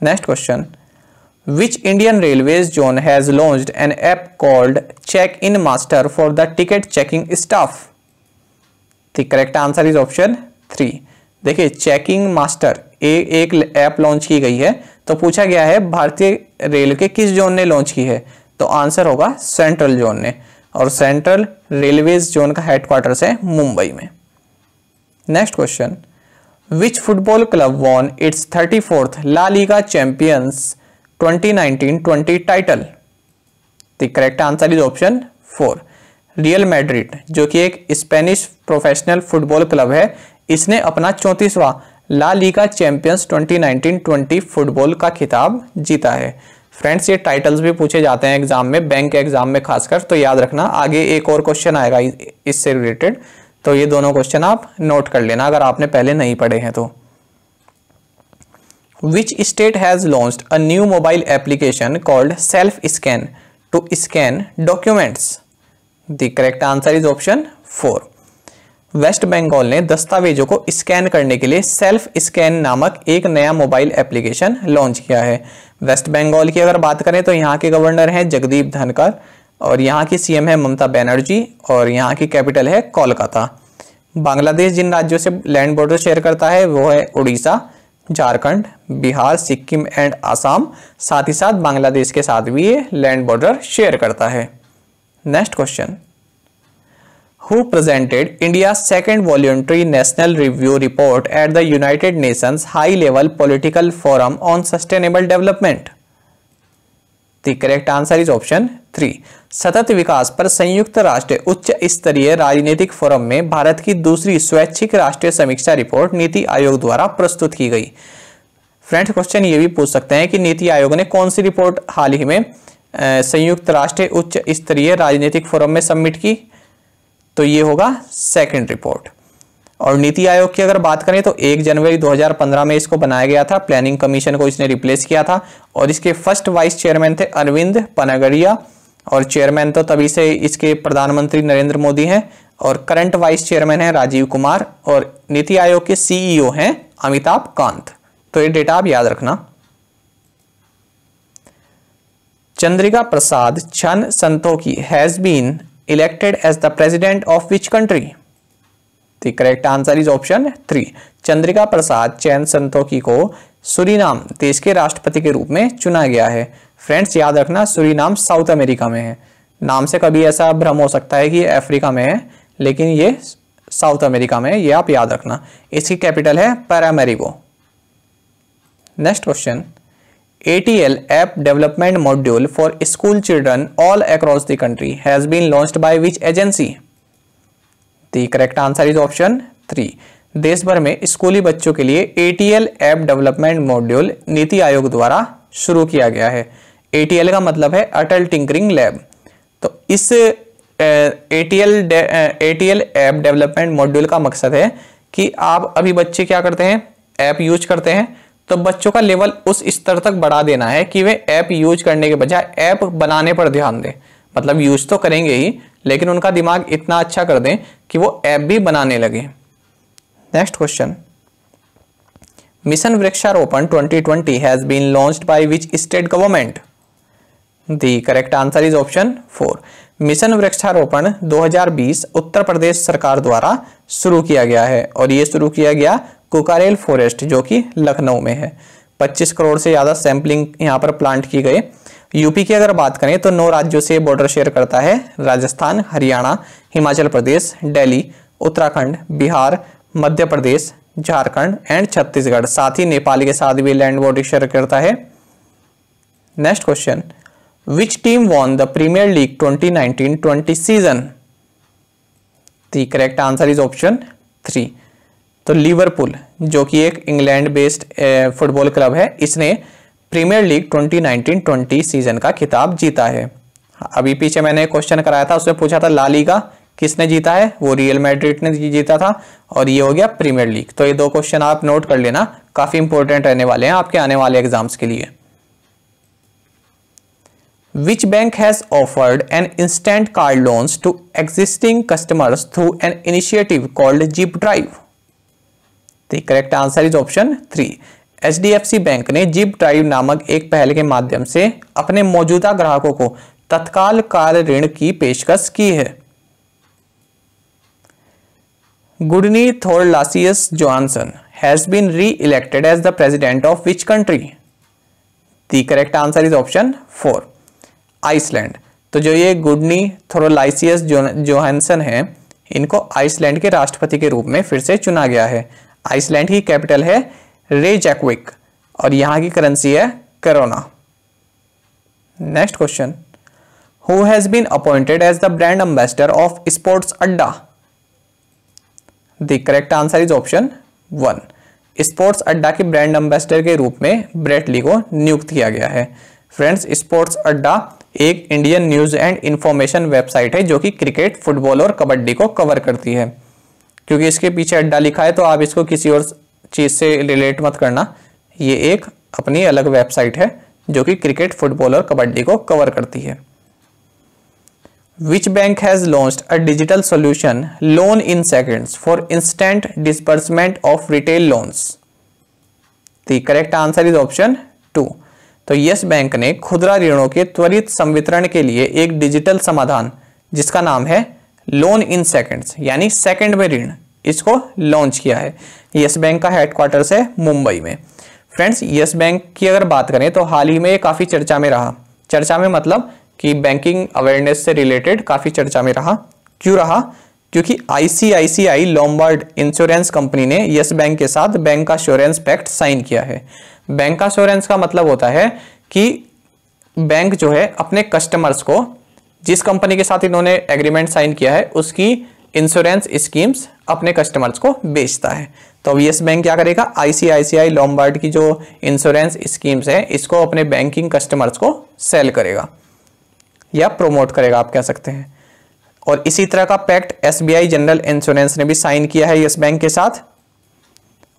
Next question. Which Indian Railways zone has launched an app called check in master for the ticket checking staff the correct answer is option three देखिए चेकिंग मास्टर ए, एक app launch की गई है। तो पूछा गया है भारतीय रेल के किस जोन ने लॉन्च की है? तो आंसर होगा सेंट्रल जोन ने। और सेंट्रल रेलवेज जोन का हेडक्वार्टर है मुंबई में। Next question which football club won its thirty fourth La Liga champions 2019-20 title the correct answer is option four Real Madrid जो कि एक स्पेनिश प्रोफेशनल फुटबॉल क्लब है। इसने अपना चौंतीसवां ला लीगा चैंपियंस 2019-20 फुटबॉल का खिताब जीता है। फ्रेंड्स ये टाइटल्स भी पूछे जाते हैं एग्ज़ाम में बैंक के एग्ज़ाम में खासकर तो याद रखना, आगे एक और क्वेश्चन आएगा इससे रिलेटेड तो ये दोनों क्वेश्चन आप नोट कर लेना, अगर आपने पहले नहीं पढ़े हैं तो। Which state has launched a new mobile application called self scan to scan documents the correct answer is option four West Bengal ने दस्तावेजों को स्कैन करने के लिए सेल्फ स्कैन नामक एक नया मोबाइल एप्लीकेशन लॉन्च किया है। वेस्ट बंगाल की अगर बात करें तो यहाँ के गवर्नर हैं जगदीप धनकर और यहाँ की सीएम है ममता बनर्जी और यहाँ की कैपिटल है कोलकाता। बांग्लादेश जिन राज्यों से लैंड बॉर्डर शेयर करता है वो है उड़ीसा। झारखंड, बिहार, सिक्किम एंड आसाम, साथ ही साथ बांग्लादेश के साथ भी ये लैंड बॉर्डर शेयर करता है। Next question who presented India second voluntary national review report at the United Nations high level political forum on sustainable development the correct answer is option three सतत विकास पर संयुक्त राष्ट्र उच्च स्तरीय राजनीतिक फोरम में भारत की दूसरी स्वैच्छिक राष्ट्रीय समीक्षा रिपोर्ट नीति आयोग द्वारा प्रस्तुत की गई। फ्रेंड्स क्वेश्चन ये भी पूछ सकते हैं कि नीति आयोग ने कौन सी रिपोर्ट हाल ही में संयुक्त राष्ट्र उच्च स्तरीय राजनीतिक फोरम में सबमिट की? तो ये होगा सेकंड रिपोर्ट और नीति आयोग की अगर बात करें तो एक जनवरी 2015 में इसको बनाया गया था प्लानिंग कमीशन को इसने रिप्लेस किया था और इसके फ़र्स्ट वाइस चेयरमैन थे अरविंद पनागरिया और चेयरमैन तो तभी से इसके प्रधानमंत्री नरेंद्र मोदी हैं और करंट वाइस चेयरमैन है राजीव कुमार और नीति आयोग के सीईओ हैं अमिताभ कांत। तो ये डेटा आप याद रखना। Chandrika Prasad Chan Santokhi has been elected as the president of which country correct answer is option three Chandrika Prasad Chan Santokhi को सुरीनाम देश के राष्ट्रपति के रूप में चुना गया है। फ्रेंड्स याद रखना सुरीनाम साउथ अमेरिका में है। नाम से कभी ऐसा भ्रम हो सकता है कि अफ्रीका में है, लेकिन ये साउथ अमेरिका में ये आप याद रखना। इसकी कैपिटल है Paramaribo next question a ATL app development module for school children all across the country has been launched by which agency? The correct answer is option 3. देश भर में स्कूली बच्चों के लिए ATL app development module NITI Aayog द्वारा शुरू किया गया है। ATL का मतलब है अटल टिंकरिंग लैब तो इस ATL ATL app development module का मकसद है कि आप अभी बच्चे क्या करते हैं? ऐप यूज़ करते हैं। तो बच्चों का लेवल उस स्तर तक बढ़ा देना है कि वे ऐप यूज़ करने के बजाय ऐप बनाने पर ध्यान दें। मतलब यूज़ तो करेंगे ही, लेकिन उनका दिमाग इतना अच्छा कर दें कि वो ऐप भी बनाने लगे। Next question mission Vriksharopan 2020 has been launched by which state government the correct answer is option four mission Vriksharopan 2020 Uttar प्रदेश सरकार द्वारा शुरू किया गया है, और ये शुरू किया गया कुकारेल फॉरेस्ट, जो कि लखनऊ में है। 25 करोड़ से ज़्यादा सैंपलिंग यहाँ पर प्लांट की गए यूपी की अगर बात करें तो नौ राज्यों से बॉर्डर शेयर करता है। राजस्थान, हरियाणा, हिमाचल प्रदेश, दिल्ली, उत्तराखंड, बिहार, मध्य प्रदेश, झारखंड एंड छत्तीसगढ़। साथ ही नेपाल के साथ भी लैंड बॉर्डर शेयर करता है। Next question which team won the Premier League 2019-20 season the correct answer is option three तो लिवरपूल जो कि एक इंग्लैंड बेस्ड फुटबॉल क्लब है, इसने प्रीमियर लीग 2019-20 सीज़न का खिताब जीता है अभी पीछे मैंने क्वेश्चन कराया था, उसमें पूछा था ला लीगा किसने जीता है वो रियल मैड्रिड ने जीता था और ये हो गया प्रीमियर लीग तो ये दो क्वेश्चन आप नोट कर लेना, काफ़ी इंपॉर्टेंट रहने वाले हैं आपके आने वाले एग्ज़ाम्स के लिए Which bank has offered an instant car loans to existing customers through an initiative called Jeep Drive? The correct answer is option 3. HDFC bank ने जीप ड्राइव नामक एक पहल के माध्यम से अपने मौजूदा ग्राहकों को तत्काल कार ऋण की पेशकश की है। Gudni Thorlacius Johannesson has been reelected as the president of which country the correct answer is option four Iceland तो जो ये गुडनी थोरोलाइसियस जोहानसन है, इनको आइसलैंड के राष्ट्रपति के रूप में फिर से चुना गया है। आइसलैंड की कैपिटल है रेजैक्विक और यहाँ की करेंसी है krona. Next question who has been appointed as the brand ambassador of sports Adda? The correct answer is option one sports Adda के ब्रांड एम्बेसडर के रूप में ब्रेटली को नियुक्त किया गया है। फ्रेंड्स स्पोर्ट्स अड्डा एक Indian news and information website है जो कि क्रिकेट फुटबॉल और कबड्डी को कवर करती है। क्योंकि इसके पीछे अड्डा लिखा है तो आप इसको किसी और चीज़ से रिलेट मत करना। ये एक अपनी अलग वेबसाइट है, जो कि क्रिकेट, फुटबॉल और कबड्डी को कवर करती है। Which bank has launch a digital solution loan in seconds for instant disbursement of retail loans the correct answer is option two तो यस बैंक ने खुदरा ऋणों के त्वरित संवितरण के लिए एक डिजिटल समाधान, जिसका नाम है लोन इन सेकंड्स यानी सेकेंड में ऋण, इसको लॉन्च किया है। यस बैंक का हेडक्वार्टर्स है मुंबई में। फ्रेंड्स यस बैंक की अगर बात करें तो हाल ही में ये काफ़ी चर्चा में रहा। चर्चा में मतलब कि बैंकिंग अवेयरनेस से रिलेटेड काफ़ी चर्चा में रहा। क्यों रहा? क्योंकि आईसीआईसीआई लोम्बार्ड इंश्योरेंस कंपनी ने यस बैंक के साथ बैंक का श्योरेंस पैक्ट साइन किया है। बैंक का अश्योरेंस का मतलब होता है कि बैंक जो है, अपने कस्टमर्स को, जिस कंपनी के साथ इन्होंने एग्रीमेंट साइन किया है, उसकी इंश्योरेंस स्कीम्स अपने कस्टमर्स को बेचता है। तो अब यस बैंक क्या करेगा? आईसीआईसीआई लॉम्बार्ड की जो इंश्योरेंस स्कीम्स है, इसको अपने बैंकिंग कस्टमर्स को सेल करेगा। या प्रोमोट करेगा, आप कह सकते हैं। और इसी तरह का पैक्ट एसबीआई जनरल इंश्योरेंस ने भी साइन किया है यस बैंक के साथ।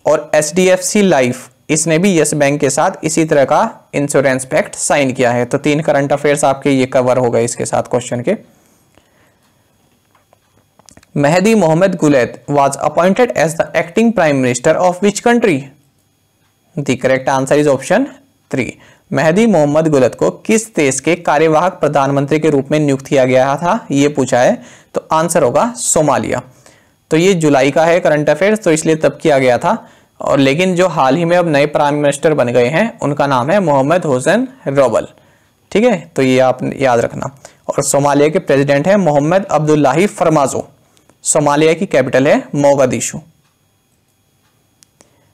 और एच लाइफ इसने भी यस बैंक के साथ इसी तरह का इंश्योरेंस पैक्ट साइन किया है। तो तीन करंट अफेयर्स आपके ये कवर हो गए इसके साथ क्वेश्चन के। Mahdi Mohammed Gulaid was appointed as the acting prime minister of which country the correct answer is option three Mahdi Mohammed Gulaid को किस देश के कार्यवाहक प्रधानमंत्री के रूप में नियुक्त किया गया था? ये पूछा है। तो आंसर होगा सोमालिया। तो ये जुलाई का है करंट अफेयर्स तो इसलिए तब किया गया था। और लेकिन जो हाल ही में अब नए प्राइम मिनिस्टर बन गए हैं, उनका नाम है मोहम्मद हुसैन रोबल। ठीक है? तो ये आप याद रखना। और सोमालिया के प्रेसिडेंट हैं मोहम्मद अब्दुल्लाही फरमाजो। सोमालिया की कैपिटल है Mogadishu.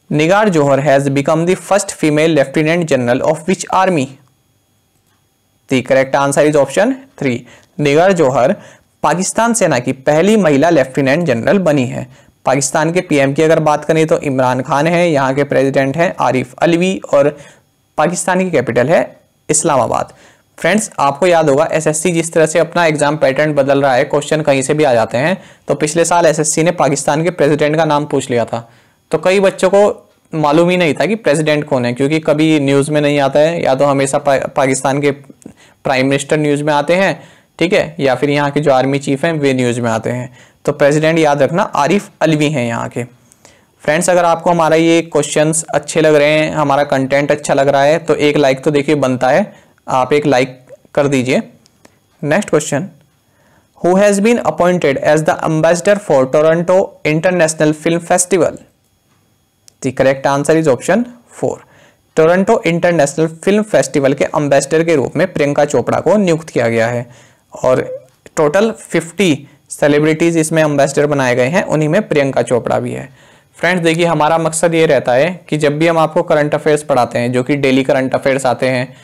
Nigar Johar has become the first female lieutenant general of which army the correct answer is option three Nigar Johar Pakistan सेना की पहली महिला लेफ्टिनेंट जनरल बनी है। पाकिस्तान के पीएम की अगर बात करें तो इमरान खान है, यहाँ के प्रेसिडेंट हैं आरिफ अलवी और पाकिस्तान की कैपिटल है इस्लामाबाद। फ्रेंड्स आपको याद होगा एसएससी जिस तरह से अपना एग्ज़ाम पैटर्न बदल रहा है क्वेश्चन कहीं से भी आ जाते हैं तो पिछले साल एसएससी ने पाकिस्तान के प्रेसिडेंट का नाम पूछ लिया था। तो कई बच्चों को मालूम ही नहीं था कि प्रेसिडेंट कौन है क्योंकि कभी न्यूज़ में नहीं आता है या तो हमेशा पा, पाकिस्तान के प्राइम मिनिस्टर न्यूज़ में आते हैं ठीक है या फिर यहाँ के जो आर्मी चीफ हैं वे न्यूज़ में आते हैं। तो प्रेसिडेंट याद रखना आरिफ अलवी हैं यहाँ के। फ्रेंड्स अगर आपको हमारा ये क्वेश्चंस अच्छे लग रहे हैं हमारा कंटेंट अच्छा लग रहा है तो एक लाइक तो देखिए बनता है। आप एक लाइक कर दीजिए। Next question who has been appointed as the ambassador for Toronto International Film Festival the correct answer is option four Toronto International Film Festival के एम्बेसडर के रूप में प्रियंका चोपड़ा को नियुक्त किया गया है। और टोटल 50 सेलिब्रिटीज इसमें अम्बेसडर बनाए गए हैं, उन्हीं में प्रियंका चोपड़ा भी है। फ्रेंड्स देखिए, हमारा मकसद ये रहता है कि जब भी हम आपको करंट अफेयर्स पढ़ाते हैं, जो कि डेली करंट अफेयर्स आते हैं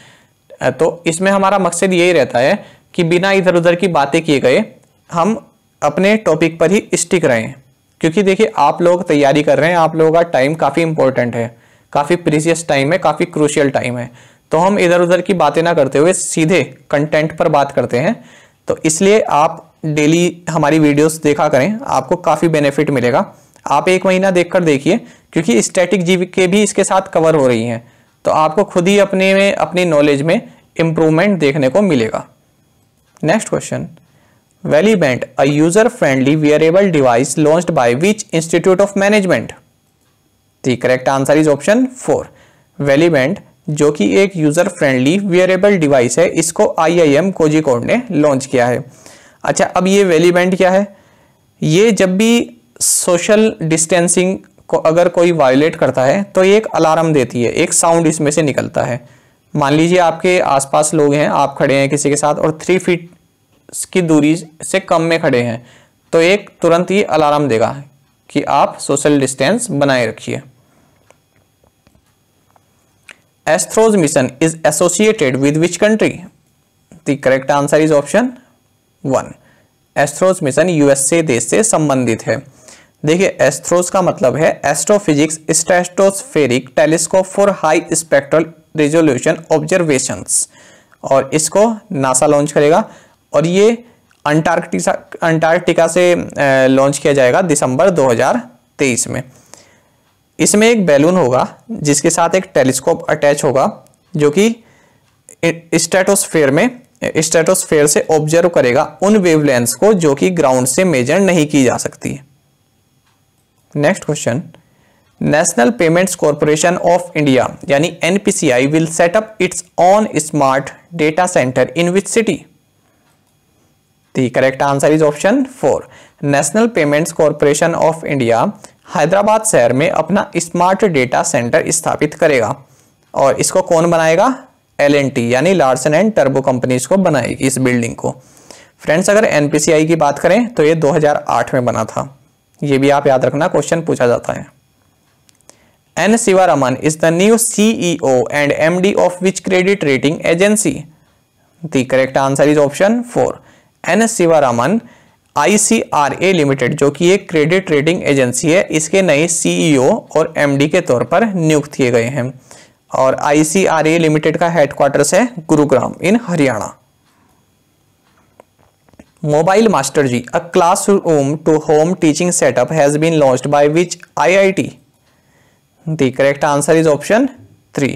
तो इसमें हमारा मकसद यही रहता है कि बिना इधर उधर की बातें किए गए, हम अपने टॉपिक पर ही स्टिक रहें। क्योंकि देखिए, आप लोग तैयारी कर रहे हैं, आप लोगों का टाइम काफ़ी इंपॉर्टेंट है, काफ़ी प्रीसियस टाइम है, काफ़ी क्रूशियल टाइम है। तो हम इधर उधर की बातें ना करते हुए सीधे कंटेंट पर बात करते हैं। तो इसलिए आप डेली हमारी वीडियोस देखा करें, आपको काफ़ी बेनिफिट मिलेगा। आप एक महीना देखकर देखिए, क्योंकि स्टैटिक जीव के भी इसके साथ कवर हो रही हैं। तो आपको खुद ही अपने में, अपनी नॉलेज में इंप्रूवमेंट देखने को मिलेगा। Next question Wellibent a user friendly wearable device launched by which institute of management the correct answer is option four Wellibent जो कि एक यूज़र फ्रेंडली वियरेबल डिवाइस है, इसको आईआईएम कोजिकोड ने लॉन्च किया है। अच्छा अब ये वेलीबेंट क्या है? ये जब भी सोशल डिस्टेंसिंग को अगर कोई वायोलेट करता है तो ये एक अलार्म देती है, एक साउंड इसमें से निकलता है। मान लीजिए आपके आसपास लोग हैं, आप खड़े हैं किसी के साथ और थ्री फीट की दूरी से कम में खड़े हैं तो एक तुरंत ही अलार्म देगा कि आप सोशल डिस्टेंस बनाए रखिए। ASTHROS mission is associated with which country the correct answer is option one ASTHROS mission USA देश से संबंधित है। देखिए एस्थ्रोज का मतलब है astrophysics stratospheric telescope for high spectral resolution observations. और इसको नासा लॉन्च करेगा और ये अंटार्कटिका अंटार्कटिका से लॉन्च किया जाएगा दिसंबर 2023 में। इसमें एक बैलून होगा जिसके साथ एक टेलीस्कोप अटैच होगा जो कि स्टेटोस्फेयर में, स्टेटोस्फेयर से ऑब्ज़र्व करेगा उन वेवलेंथ्स को जो कि ग्राउंड से मेजर नहीं की जा सकती। Next question National Payments Corporation of India यानी NPCI will set up its own smart data centre in which city the correct answer is option four National Payments Corporation of India Hyderabad शहर में अपना smart data centre स्थापित करेगा। और इसको कौन बनाएगा? एलएनटी यानी लार्सन एंड टर्बो कंपनीज़ को बनाएगी इस बिल्डिंग को। फ्रेंड्स अगर एनपीसीआई की बात करें तो ये 2008 में बना था। ये भी आप याद रखना क्वेश्चन पूछा जाता है। N Sivaraman is the new CEO and MD of which credit rating agency the correct answer is option four N Sivaraman ICRA Limited जो कि एक क्रेडिट रेटिंग एजेंसी है, इसके नए सीईओ और एमडी के तौर पर नियुक्त किए गए हैं। और आईसीआरए लिमिटेड का हेडक्वार्टर्स है Gurugram in Haryana mobile master ji a classroom to home teaching setup has been launched by which IIT the correct answer is option three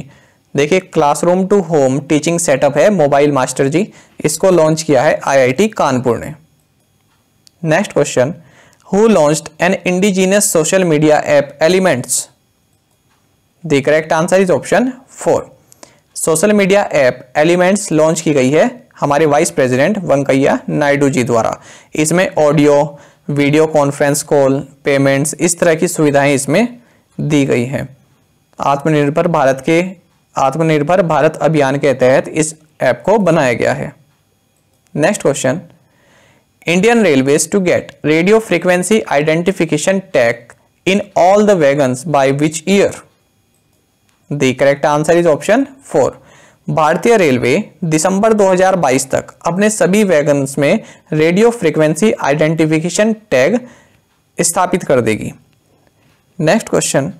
देखिए classroom to home teaching setup है mobile master ji इसको launch किया है IIT Kanpur ने। Next question who launched an indigenous social media app Elyments the correct answer is option four social media app Elyments launch की गई है हमारे वाइस प्रेसिडेंट वेंकैया नायडू जी द्वारा। इसमें audio video conference call payments इस तरह की सुविधाएँ इसमें दी गई है। आत्मनिर्भर भारत के, आत्मनिर्भर भारत अभियान के तहत इस ऐप को बनाया गया है। Next question Indian Railways to get radio frequency identification tag in all the wagons by which year the correct answer is option four भारतीय रेलवे दिसंबर 2022 तक अपने सभी वैगन्स में रेडियो फ्रीक्वेंसी आइडेंटिफिकेशन टैग स्थापित कर देगी। Next question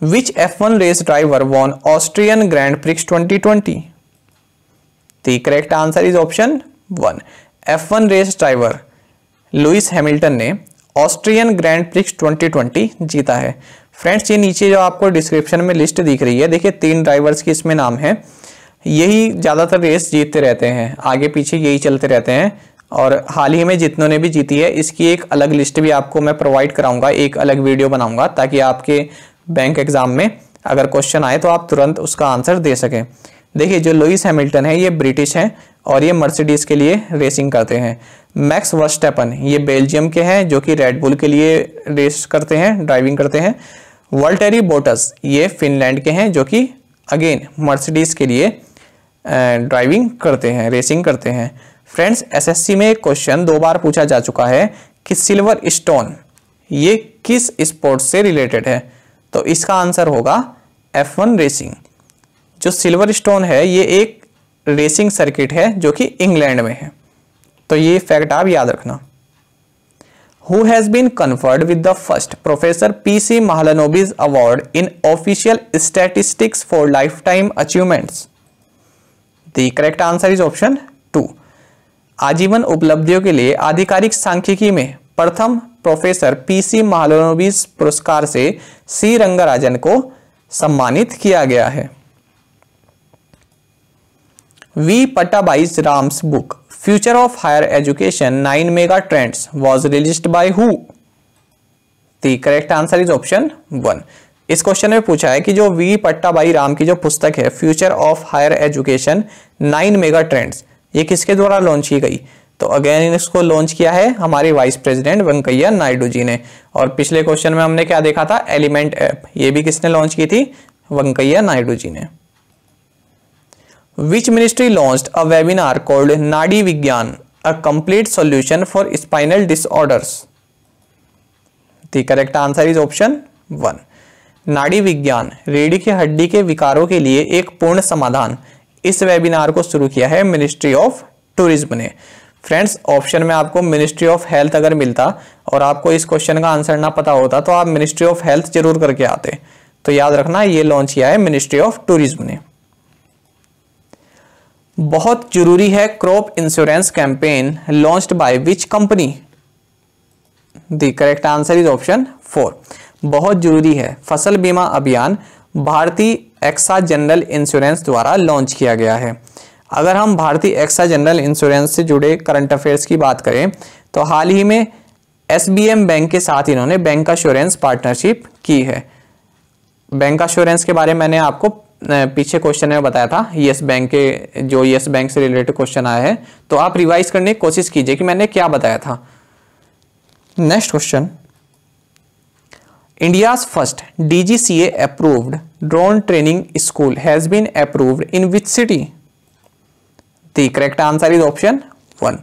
which F one race driver won Austrian Grand Prix 2020 the correct answer is option one F one race driver Lewis Hamilton ने ऑस्ट्रियन ग्रैंड प्रिक्स 2020 जीता है। Friends, ये नीचे जो आपको डिस्क्रिप्शन में लिस्ट दिख रही है, देखिए तीन ड्राइवर्स की इसमें नाम है। यही ज़्यादातर रेस जीतते रहते हैं, आगे पीछे यही चलते रहते हैं। और हाल ही में जितनों ने भी जीती है, इसकी एक अलग लिस्ट भी आपको मैं प्रोवाइड कराऊँगा, एक अलग वीडियो बनाऊँगा, ताकि आपके बैंक एग्ज़ाम में अगर क्वेश्चन आए तो आप तुरंत उसका आंसर दे सकें। देखिए, जो लुइस हैमिल्टन है, ये ब्रिटिश हैं और ये मर्सिडीज के लिए रेसिंग करते हैं। मैक्स वर्स्टेपन, ये बेल्जियम के हैं, जो कि रेडबुल के लिए रेस करते हैं, ड्राइविंग करते हैं। वर्ल्टेरी बोटस, ये फिनलैंड के हैं, जो कि, अगेन, मर्सिडीज के लिए ड्राइविंग करते हैं, रेसिंग करते हैं। फ्रेंड्स, एसएससी में क्वेश्चन दो बार पूछा जा चुका है कि सिल्वर स्टोन, ये किस स्पोर्ट्स से रिलेटेड है? तो इसका आंसर होगा F1 रेसिंग। जो सिल्वर स्टोन है, ये एक रेसिंग सर्किट है जो कि इंग्लैंड में है। तो ये फैक्ट आप याद रखना। Who has been conferred with the first professor P C Mahalanobis award in official statistics for life time achievements the correct answer is option two आजीवन उपलब्धियों के लिए आधिकारिक सांख्यिकी में प्रथम प्रोफेसर पी सी महलोनोबिस पुरस्कार से सी रंगराजन को सम्मानित किया गया है। V Ram's book future of higher education nine mega trends was release by who the correct answer is option one इस क्वेश्चन में पूछा है कि जो वी पट्टाबाई राम की जो पुस्तक है future of higher education nine mega trends ये किसके द्वारा लॉन्च की गई? तो अगेन इसको लॉन्च किया है हमारे वाइस प्रेसिडेंट वेंकैया नायडू जी ने। और पिछले क्वेश्चन में हमने क्या देखा था? एलिमेंट ऐप ये भी किसने लॉन्च की थी? वेंकैया नायडू जी ने। Which ministry launched a webinar called Nadi Vigyan, a complete solution for spinal disorders? The correct answer is option 1. नाड़ी विज्ञान रीढ़ की हड्डी के विकारों के लिए एक पूर्ण समाधान इस वेबिनार को शुरू किया है मिनिस्ट्री ऑफ़ टूरिज़्म ने फ्रेंड्स ऑप्शन में आपको मिनिस्ट्री ऑफ़ हेल्थ अगर मिलता और आपको इस क्वेश्चन का आंसर ना पता होता तो आप मिनिस्ट्री ऑफ़ हेल्थ ज़रूर करके आते तो याद रखना ये लॉन्च किया है मिनिस्ट्री ऑफ़ टूरिज़्म ने बहुत ज़रूरी है crop insurance campaign launched by which company the correct answer is option four बहुत ज़रूरी है। फ़सल बीमा अभियान भारतीय एक्सा जनरल इंश्योरेंस द्वारा लॉन्च किया गया है। अगर हम भारतीय एक्सा जनरल इंश्योरेंस से जुड़े करंट अफेयर्स की बात करें तो हाल ही में एसबीएम बैंक के साथ इन्होंने बैंक अश्योरेंस पार्टनरशिप की है। बैंक अश्योरेंस के बारे में मैंने आपको पीछे क्वेश्चन में बताया था यस बैंक के, जो यस बैंक से रिलेटेड क्वेश्चन आया है तो आप रिवाइज करने की कोशिश कीजिए कि मैंने क्या बताया था। Next question India first DGCA approved drone training school has been approved in which city the correct answer is option one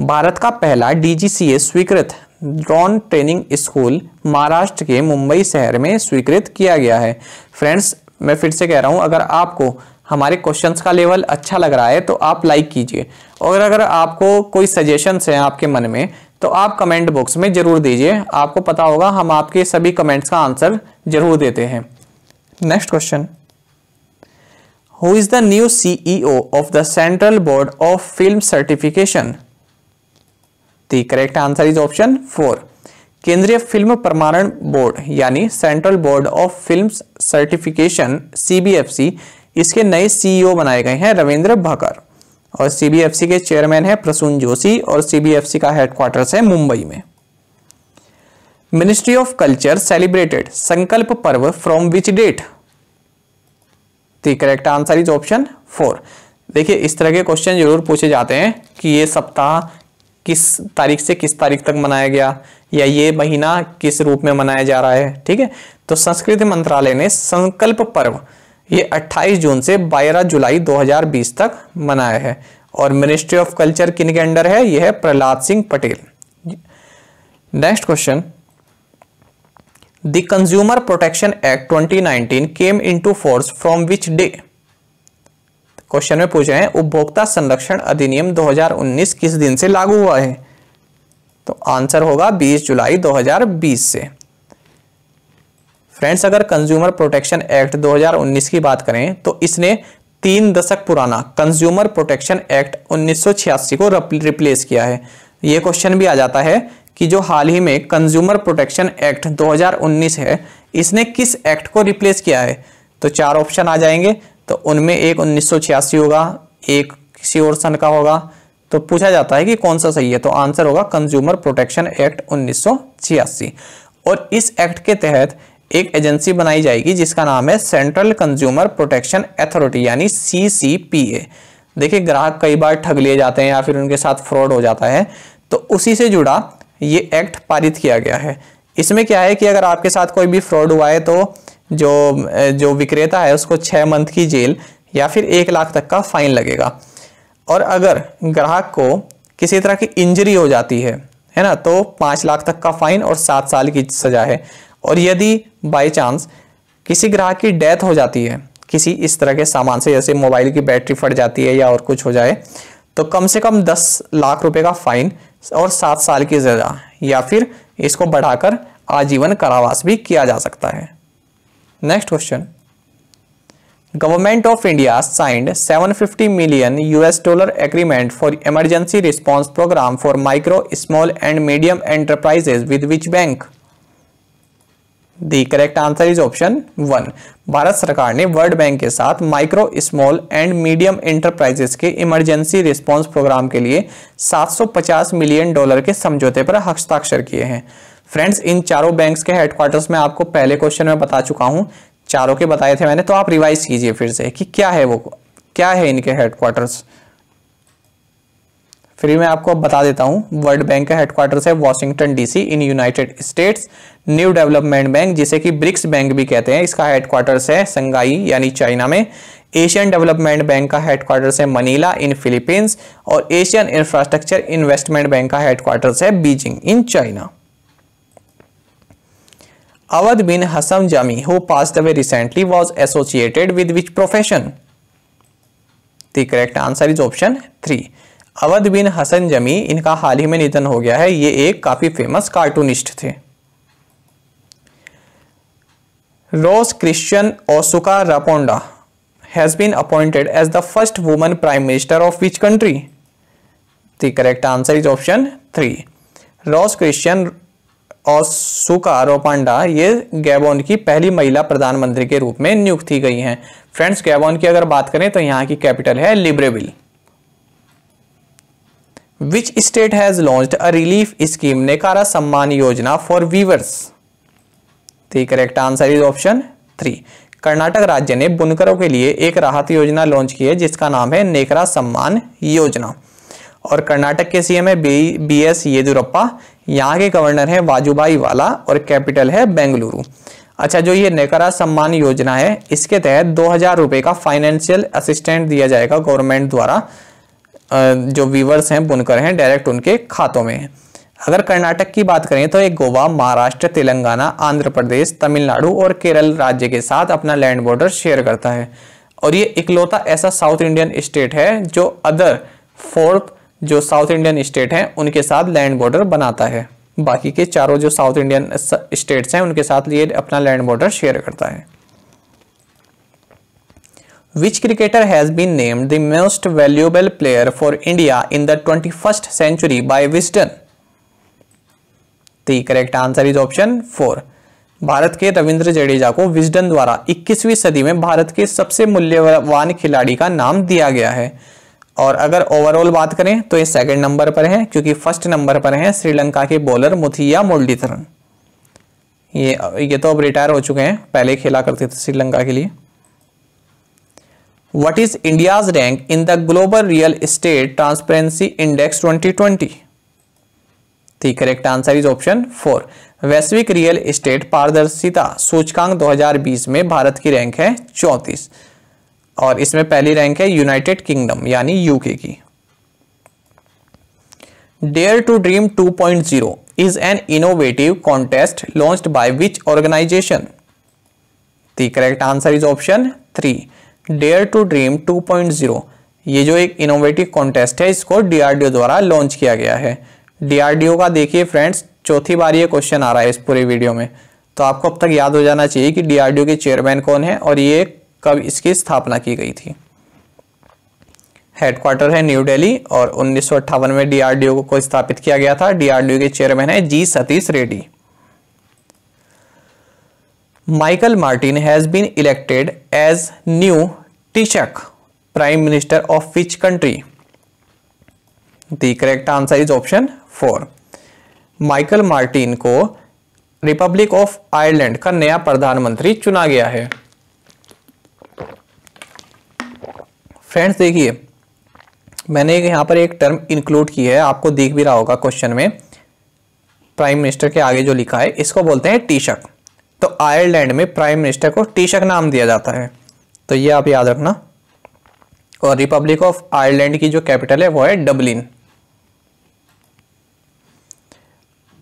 Bharat का पहला डीजीसीए स्वीकृत ड्रोन ट्रेनिंग स्कूल महाराष्ट्र के मुंबई शहर में स्वीकृत किया गया है। फ्रेंड्स मैं फिर से कह रहा हूँ, अगर आपको हमारे क्वेश्चंस का लेवल अच्छा लग रहा है तो आप लाइक कीजिए। और अगर आपको कोई सजेशंस हैं आपके मन में तो आप कमेंट बॉक्स में ज़रूर दीजिए। आपको पता होगा, हम आपके सभी कमेंट्स का आंसर ज़रूर देते हैं। Next question who is the new CEO of the central board of film certification the correct answer is option four केंद्रीय फ़िल्म प्रमाणन बोर्ड, यानी central board of film certification CBFC इसके नए सीईओ बनाए गए हैं रविंद्र भकर। और सीबीएफसी के चेयरमैन है प्रसून जोशी और सीबीएफसी का हेडक्वार्टर्स है मुंबई में। Ministry of culture celebrated Sankalp Parv from which date the correct answer is option four देखिए, इस तरह के क्वेश्चन ज़रूर पूछे जाते हैं कि ये सप्ताह किस तारीख से किस तारीख तक मनाया गया या ये महीना किस रूप में मनाया जा रहा है, ठीक है? तो संस्कृति मंत्रालय ने संकल्प पर्व ये 28 जून से 12 जुलाई 2020 तक मनाया है। और मिनिस्ट्री ऑफ़ कल्चर किन के अंडर है? यह है Prahlad Singh Patel. Next question. The consumer protection act 2019 came into force from which day? Question में पूछे हैं, उपभोक्ता संरक्षण अधिनियम 2019 किस दिन से लागू हुआ है? तो आंसर होगा 20 जुलाई 2020 से। फ्रेंड्स, अगर कंज्यूमर प्रोटेक्शन एक्ट 2019 की बात करें तो इसने तीन दशक पुराना कंज्यूमर प्रोटेक्शन एक्ट 1986 को रिप्लेस किया है। यह क्वेश्चन भी आ जाता है कि जो हाल ही में कंज्यूमर प्रोटेक्शन एक्ट 2019 है, इसने किस एक्ट को रिप्लेस किया है? तो चार ऑप्शन आ जाएँगे। तो उनमें एक उन्नीस होगा, एक किसी और सन का होगा। तो पूछा जाता है कि कौन सा सही है? तो आंसर होगा कंज्यूमर प्रोटेक्शन एक्ट उन्नीस सौ छियासी। और इस एक्ट के तहत एक एजेंसी बनाई जाएगी जिसका नाम है सेंट्रल कंज्यूमर प्रोटेक्शन अथॉरिटी यानी सीसीपीए देखिए, ग्राहक कई बार ठग लिए जाते हैं या फिर उनके साथ फ्रॉड हो जाता है। तो उसी से जुड़ा ये एक्ट पारित किया गया है। इसमें क्या है कि अगर आपके साथ कोई भी फ्रॉड हुआ है तो जो जो विक्रेता है, उसको छः मंथ की जेल या फिर एक लाख तक का फाइन लगेगा। और अगर ग्राहक को किसी तरह की इंजरी हो जाती है है ना तो पाँच लाख तक का फाइन और सात साल की सजा है। और यदि बाई चांस किसी ग्राहक की डेथ हो जाती है, किसी इस तरह के सामान से, जैसे मोबाइल की बैटरी फट जाती है या और कुछ हो जाए तो कम से कम दस लाख रुपए का फाइन और सात साल की सजा या फिर इसको बढ़ाकर आजीवन कारावास भी किया जा सकता है। Next question government of India signed 750 million US dollar agreement for emergency response programme for micro small and medium enterprises with which bank the correct answer is option one Bharat सरकार ने वर्ल्ड बैंक के साथ micro small and medium enterprises के emergency response programme के लिए 750 million dollar के समझौते पर हस्ताक्षर किए हैं फ्रेंड्स इन चारों बैंक्स के हेडक्वार्टर्स में आपको पहले क्वेश्चन में बता चुका हूँ। चारों के बताए थे मैंने तो आप रिवाइज कीजिए फिर से कि क्या है वो, क्या है इनके हेडक्वार्टर्स फिर मैं आपको बता देता हूँ वर्ल्ड बैंक का हेडक्वार्टर्स है Washington DC in United States New Development Bank जिसे कि ब्रिक्स बैंक भी कहते हैं। इसका हेडक्वार्टर्स है संगाई यानी चाइना में। एशियन डेवलपमेंट बैंक का हेडक्वार्टर्स है मनीला इन फिलीपींस और एशियन इंफ्रास्ट्रक्चर इन्वेस्टमेंट बैंक का हेडक्वार्टर्स है Beijing in China Awadh bin Hasam Jami who passed away recently was associated with which profession the correct answer is option three Awadh bin Hasan Jami इनका हाल ही में निधन हो गया है, ये एक काफ़ी फ़ेमस कार्टूनिस्ट थे। Rose Christiane Ossouka Raponda has been appointed as the first woman prime minister of which country the correct answer is option three Rose Christiane Ossouka Raponda ये गैबोन की पहली महिला प्रधानमंत्री के रूप में नियुक्त की गई हैं। फ्रेंड्स, गैबोन की अगर बात करें तो यहाँ की कैपिटल है Libreville. Which state has launched a relief scheme Nekara Samman Yojana for weavers the correct answer is option three Karnataka राज्य ने बुनकरों के लिए एक राहत योजना लॉन्च की है, जिसका नाम है नेकरा सम्मान योजना और कर्नाटक के सीएम है बी बी एस येदुरप्पा यहाँ के गवर्नर है वाजुभाई वाला और कैपिटल है बेंगलुरु। अच्छा जो ये नेकरा सम्मान योजना है, इसके तहत दो हज़ार रुपए का फाइनेंशियल असिस्टेंट दिया जाएगा गवर्नमेंट द्वारा। जो वीवर्स हैं, बुनकर हैं डायरेक्ट उनके खातों में। अगर कर्नाटक की बात करें तो एक गोवा, महाराष्ट्र, तेलंगाना, आंध्र प्रदेश, तमिलनाडु और केरल राज्य के साथ अपना लैंड बॉर्डर शेयर करता है। और ये इकलौता ऐसा साउथ इंडियन स्टेट है जो अदर फोर्थ जो साउथ इंडियन स्टेट हैं, उनके साथ लैंड बॉर्डर बनाता है बाकी के चारों जो साउथ इंडियन स्टेट्स हैं, उनके साथ ये अपना लैंड बॉर्डर शेयर करता है Which cricketer has been named the most valuable player for India in the 21st century by Wisden? The correct answer is option 4. Bharat के रविंद्र जडेजा को विजडन द्वारा 21वीं सदी में भारत के सबसे मूल्यवान खिलाड़ी का नाम दिया गया है और अगर ओवरऑल बात करें तो ये सेकंड नंबर पर है, क्योंकि फ़र्स्ट नंबर पर है श्रीलंका के बॉलर मुथिया मुरलीधरन ये ये तो अब रिटायर हो चुके हैं, पहले खेला करते थे श्रीलंका के लिए What is India's rank in the Global Real Estate Transparency Index 2020? The correct answer is option 4. वैश्विक रियल इस्टेट पारदर्शिता, सूचकांक 2020 में भारत की रैंक है 34 और इसमें पहली रैंक है यूनाइटेड किंगडम, यानी यूके की dare to dream 2.0 is an innovative contest launched by which organization? The correct answer is option 3. Dare to dream 2.0 ये जो एक इनोवेटिव कॉन्टेस्ट है, इसको डीआरडीओ द्वारा लॉन्च किया गया है डीआरडीओ का देखिए फ्रेंड्स चौथी बार ये क्वेश्चन आ रहा है इस पूरे वीडियो में तो आपको अब तक याद हो जाना चाहिए कि डीआरडीओ के चेयरमैन कौन है और ये कब इसकी स्थापना की गई थी? हेडक्वार्टर है न्यू दिल्ली और उन्नीस सौ अट्ठावन में डीआरडीओ को स्थापित किया गया था। डीआरडीओ के चेयरमैन है G Satish Reddy. Michael Martin has been elected as new Taoiseach prime minister of which country The correct answer is option 4. Michael Martin को रिपब्लिक ऑफ़ आयरलैंड का नया प्रधानमंत्री चुना गया है। फ्रेंड्स देखिए, मैंने यहाँ पर एक टर्म इंक्लूड की है, आपको दिख भी रहा होगा क्वेश्चन में। प्राइम मिनिस्टर के आगे जो लिखा है, इसको बोलते हैं टीशक तो आयरलैंड में प्राइम मिनिस्टर को टीशक नाम दिया जाता है। तो ये आप याद रखना। और रिपब्लिक ऑफ़ आयरलैंड की जो कैपिटल है, वो है Dublin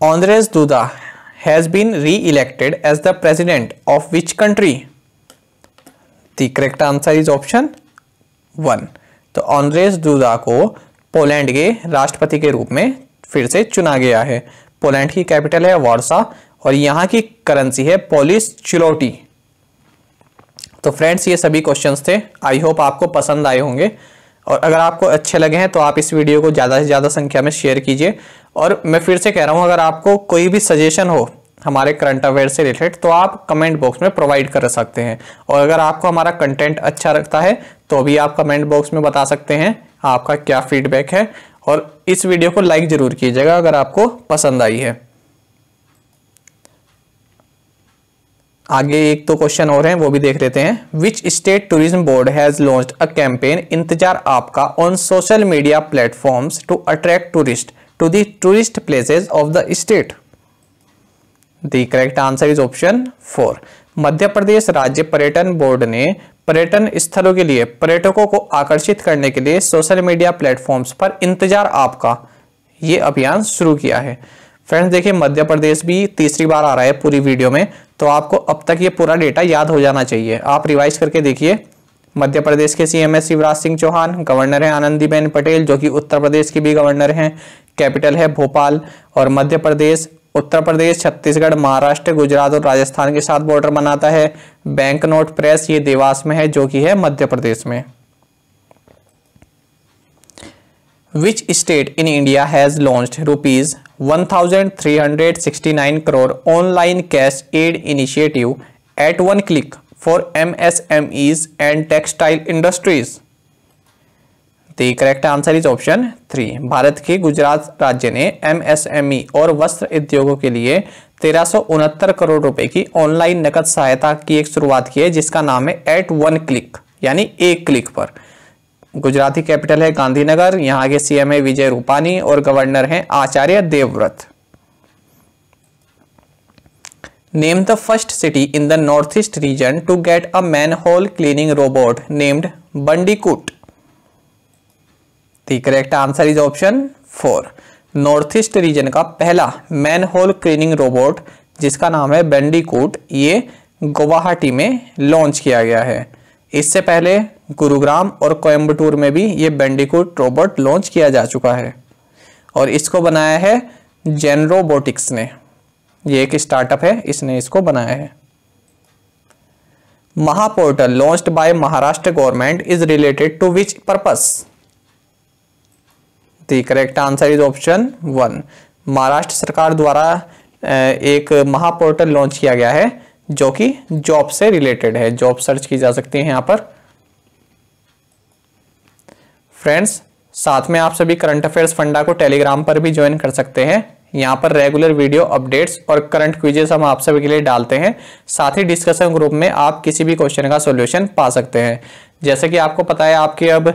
Andrzej Duda has been re elected as the president of which country the correct answer is option one. तो ऑनरेज दूदा को पोलैंड के राष्ट्रपति के रूप में फिर से चुना गया है। पोलैंड की कैपिटल है वार्सा और यहाँ की करेंसी है पोलिस चिलोटी तो फ्रेंड्स ये सभी क्वेश्चंस थे। आई होप आपको पसंद आए होंगे। और अगर आपको अच्छे लगे हैं तो आप इस वीडियो को ज़्यादा से ज़्यादा संख्या में शेयर कीजिए। और मैं फिर से कह रहा हूँ, अगर आपको कोई भी सजेशन हो हमारे करंट अफेयर से रिलेटेड तो आप कमेंट बॉक्स में प्रोवाइड कर सकते हैं। और अगर आपको हमारा कंटेंट अच्छा लगता है तो भी आप कमेंट बॉक्स में बता सकते हैं, आपका क्या फीडबैक है। और इस वीडियो को लाइक ज़रूर कीजिएगा अगर आपको पसंद आई है। आगे एक तो क्वेश्चन और है, वो भी देख लेते हैं। Which state tourism board has launch a campaign इंतज़ार आपका on social media platforms to attract tourist to the tourist places of the state the correct answer is option four Madhya Pradesh राज्य पर्यटन बोर्ड ने पर्यटन स्थलों के लिए पर्यटकों को आकर्षित करने के लिए सोशल मीडिया प्लेटफॉर्म्स पर इंतज़ार आपका। ये अभियान शुरू किया है। फ्रेंड्स, देखिए, मध्य प्रदेश भी तीसरी बार आ रहा है पूरी वीडियो में तो आपको अब तक ये पूरा डेटा याद हो जाना चाहिए। आप रिवाइज करके देखिए। मध्य प्रदेश के सीएम है शिवराज सिंह चौहान, गवर्नर है आनंदीबेन पटेल, जो कि उत्तर प्रदेश की भी गवर्नर हैं, कैपिटल है भोपाल, और मध्य प्रदेश उत्तर प्रदेश, छत्तीसगढ़, महाराष्ट्र, गुजरात और राजस्थान के साथ बॉर्डर बनाता है। बैंक नोट प्रेस ये देवास में है, जो कि है मध्य प्रदेश में। Which state in India has launch rupees 1369 crore online cash aid initiative at one click for MSMEs and textile industries the correct answer is option three Bharat के गुजरात राज्य ने एमएसएमई और वस्त्र उद्योगों के लिए तेरह करोड़ रुपए की ऑनलाइन नकद सहायता की एक शुरुआत की है, जिसका नाम है एट वन क्लिक यानी एक क्लिक पर। गुजराती कैपिटल है गांधीनगर, यहाँ के सीएम है विजय रूपानी और गवर्नर हैं Acharya Devvrat. Name the first city in the north east region to get a manhole cleaning robot named Bandicoot the correct answer is option four north east region का पहला man whole cleaning robot जिसका नाम है बेंडीकूट ये गुवाहाटी में launch किया गया है। इससे पहले गुरुग्राम और कोयम्बटूर में भी ये बेंडिकूट रोबोट लॉन्च किया जा चुका है। और इसको बनाया है जेनरोबोटिक्स ने। ये एक स्टार्टअप है, इसने इसको बनाया है। Mahaportal launched by Maharashtra government is related to which purpose the correct answer is option one Maharashtra सरकार द्वारा एक महापोर्टल लॉन्च किया गया है, जो कि जॉब से रिलेटेड है। जॉब सर्च की जा सकती है यहाँ पर। फ्रेंड्स साथ में आप सभी करंट अफेयर्स फंडा को टेलीग्राम पर भी ज्वाइन कर सकते हैं। यहाँ पर रेगुलर वीडियो अपडेट्स और करंट क्विजेस हम आप सभी के लिए डालते हैं। साथ ही डिस्कशन ग्रुप में आप किसी भी क्वेश्चन का सॉल्यूशन पा सकते हैं। जैसे कि आपको पता है आपके अब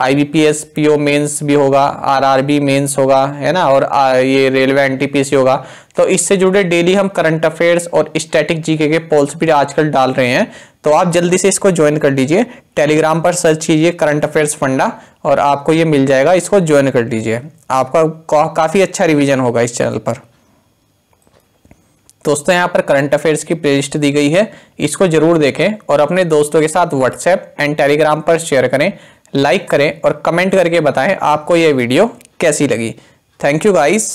I B P S P O mains भी होगा आर आर बी मेन्स होगा है ना? और आ, ये railway N T P C होगा। तो इससे जुड़े डेली हम करंट अफेयर्स और स्टैटिक जीके के पोल्स भी आजकल डाल रहे हैं। तो आप जल्दी से इसको ज्वाइन कर लीजिए। टेलीग्राम पर सर्च कीजिए करंट अफेयर्स फंडा और आपको ये मिल जाएगा। इसको ज्वाइन कर लीजिए। आपका काफ़ी अच्छा रिविजन होगा इस चैनल पर। दोस्तों, यहाँ पर करंट अफेयर्स की प्लेलिस्ट दी गई है। इसको ज़रूर देखें और अपने दोस्तों के साथ व्हाट्सएप एंड टेलीग्राम पर शेयर करें लाइक करें और कमेंट करके बताएँ आपको ये वीडियो कैसी लगी। Thank you guys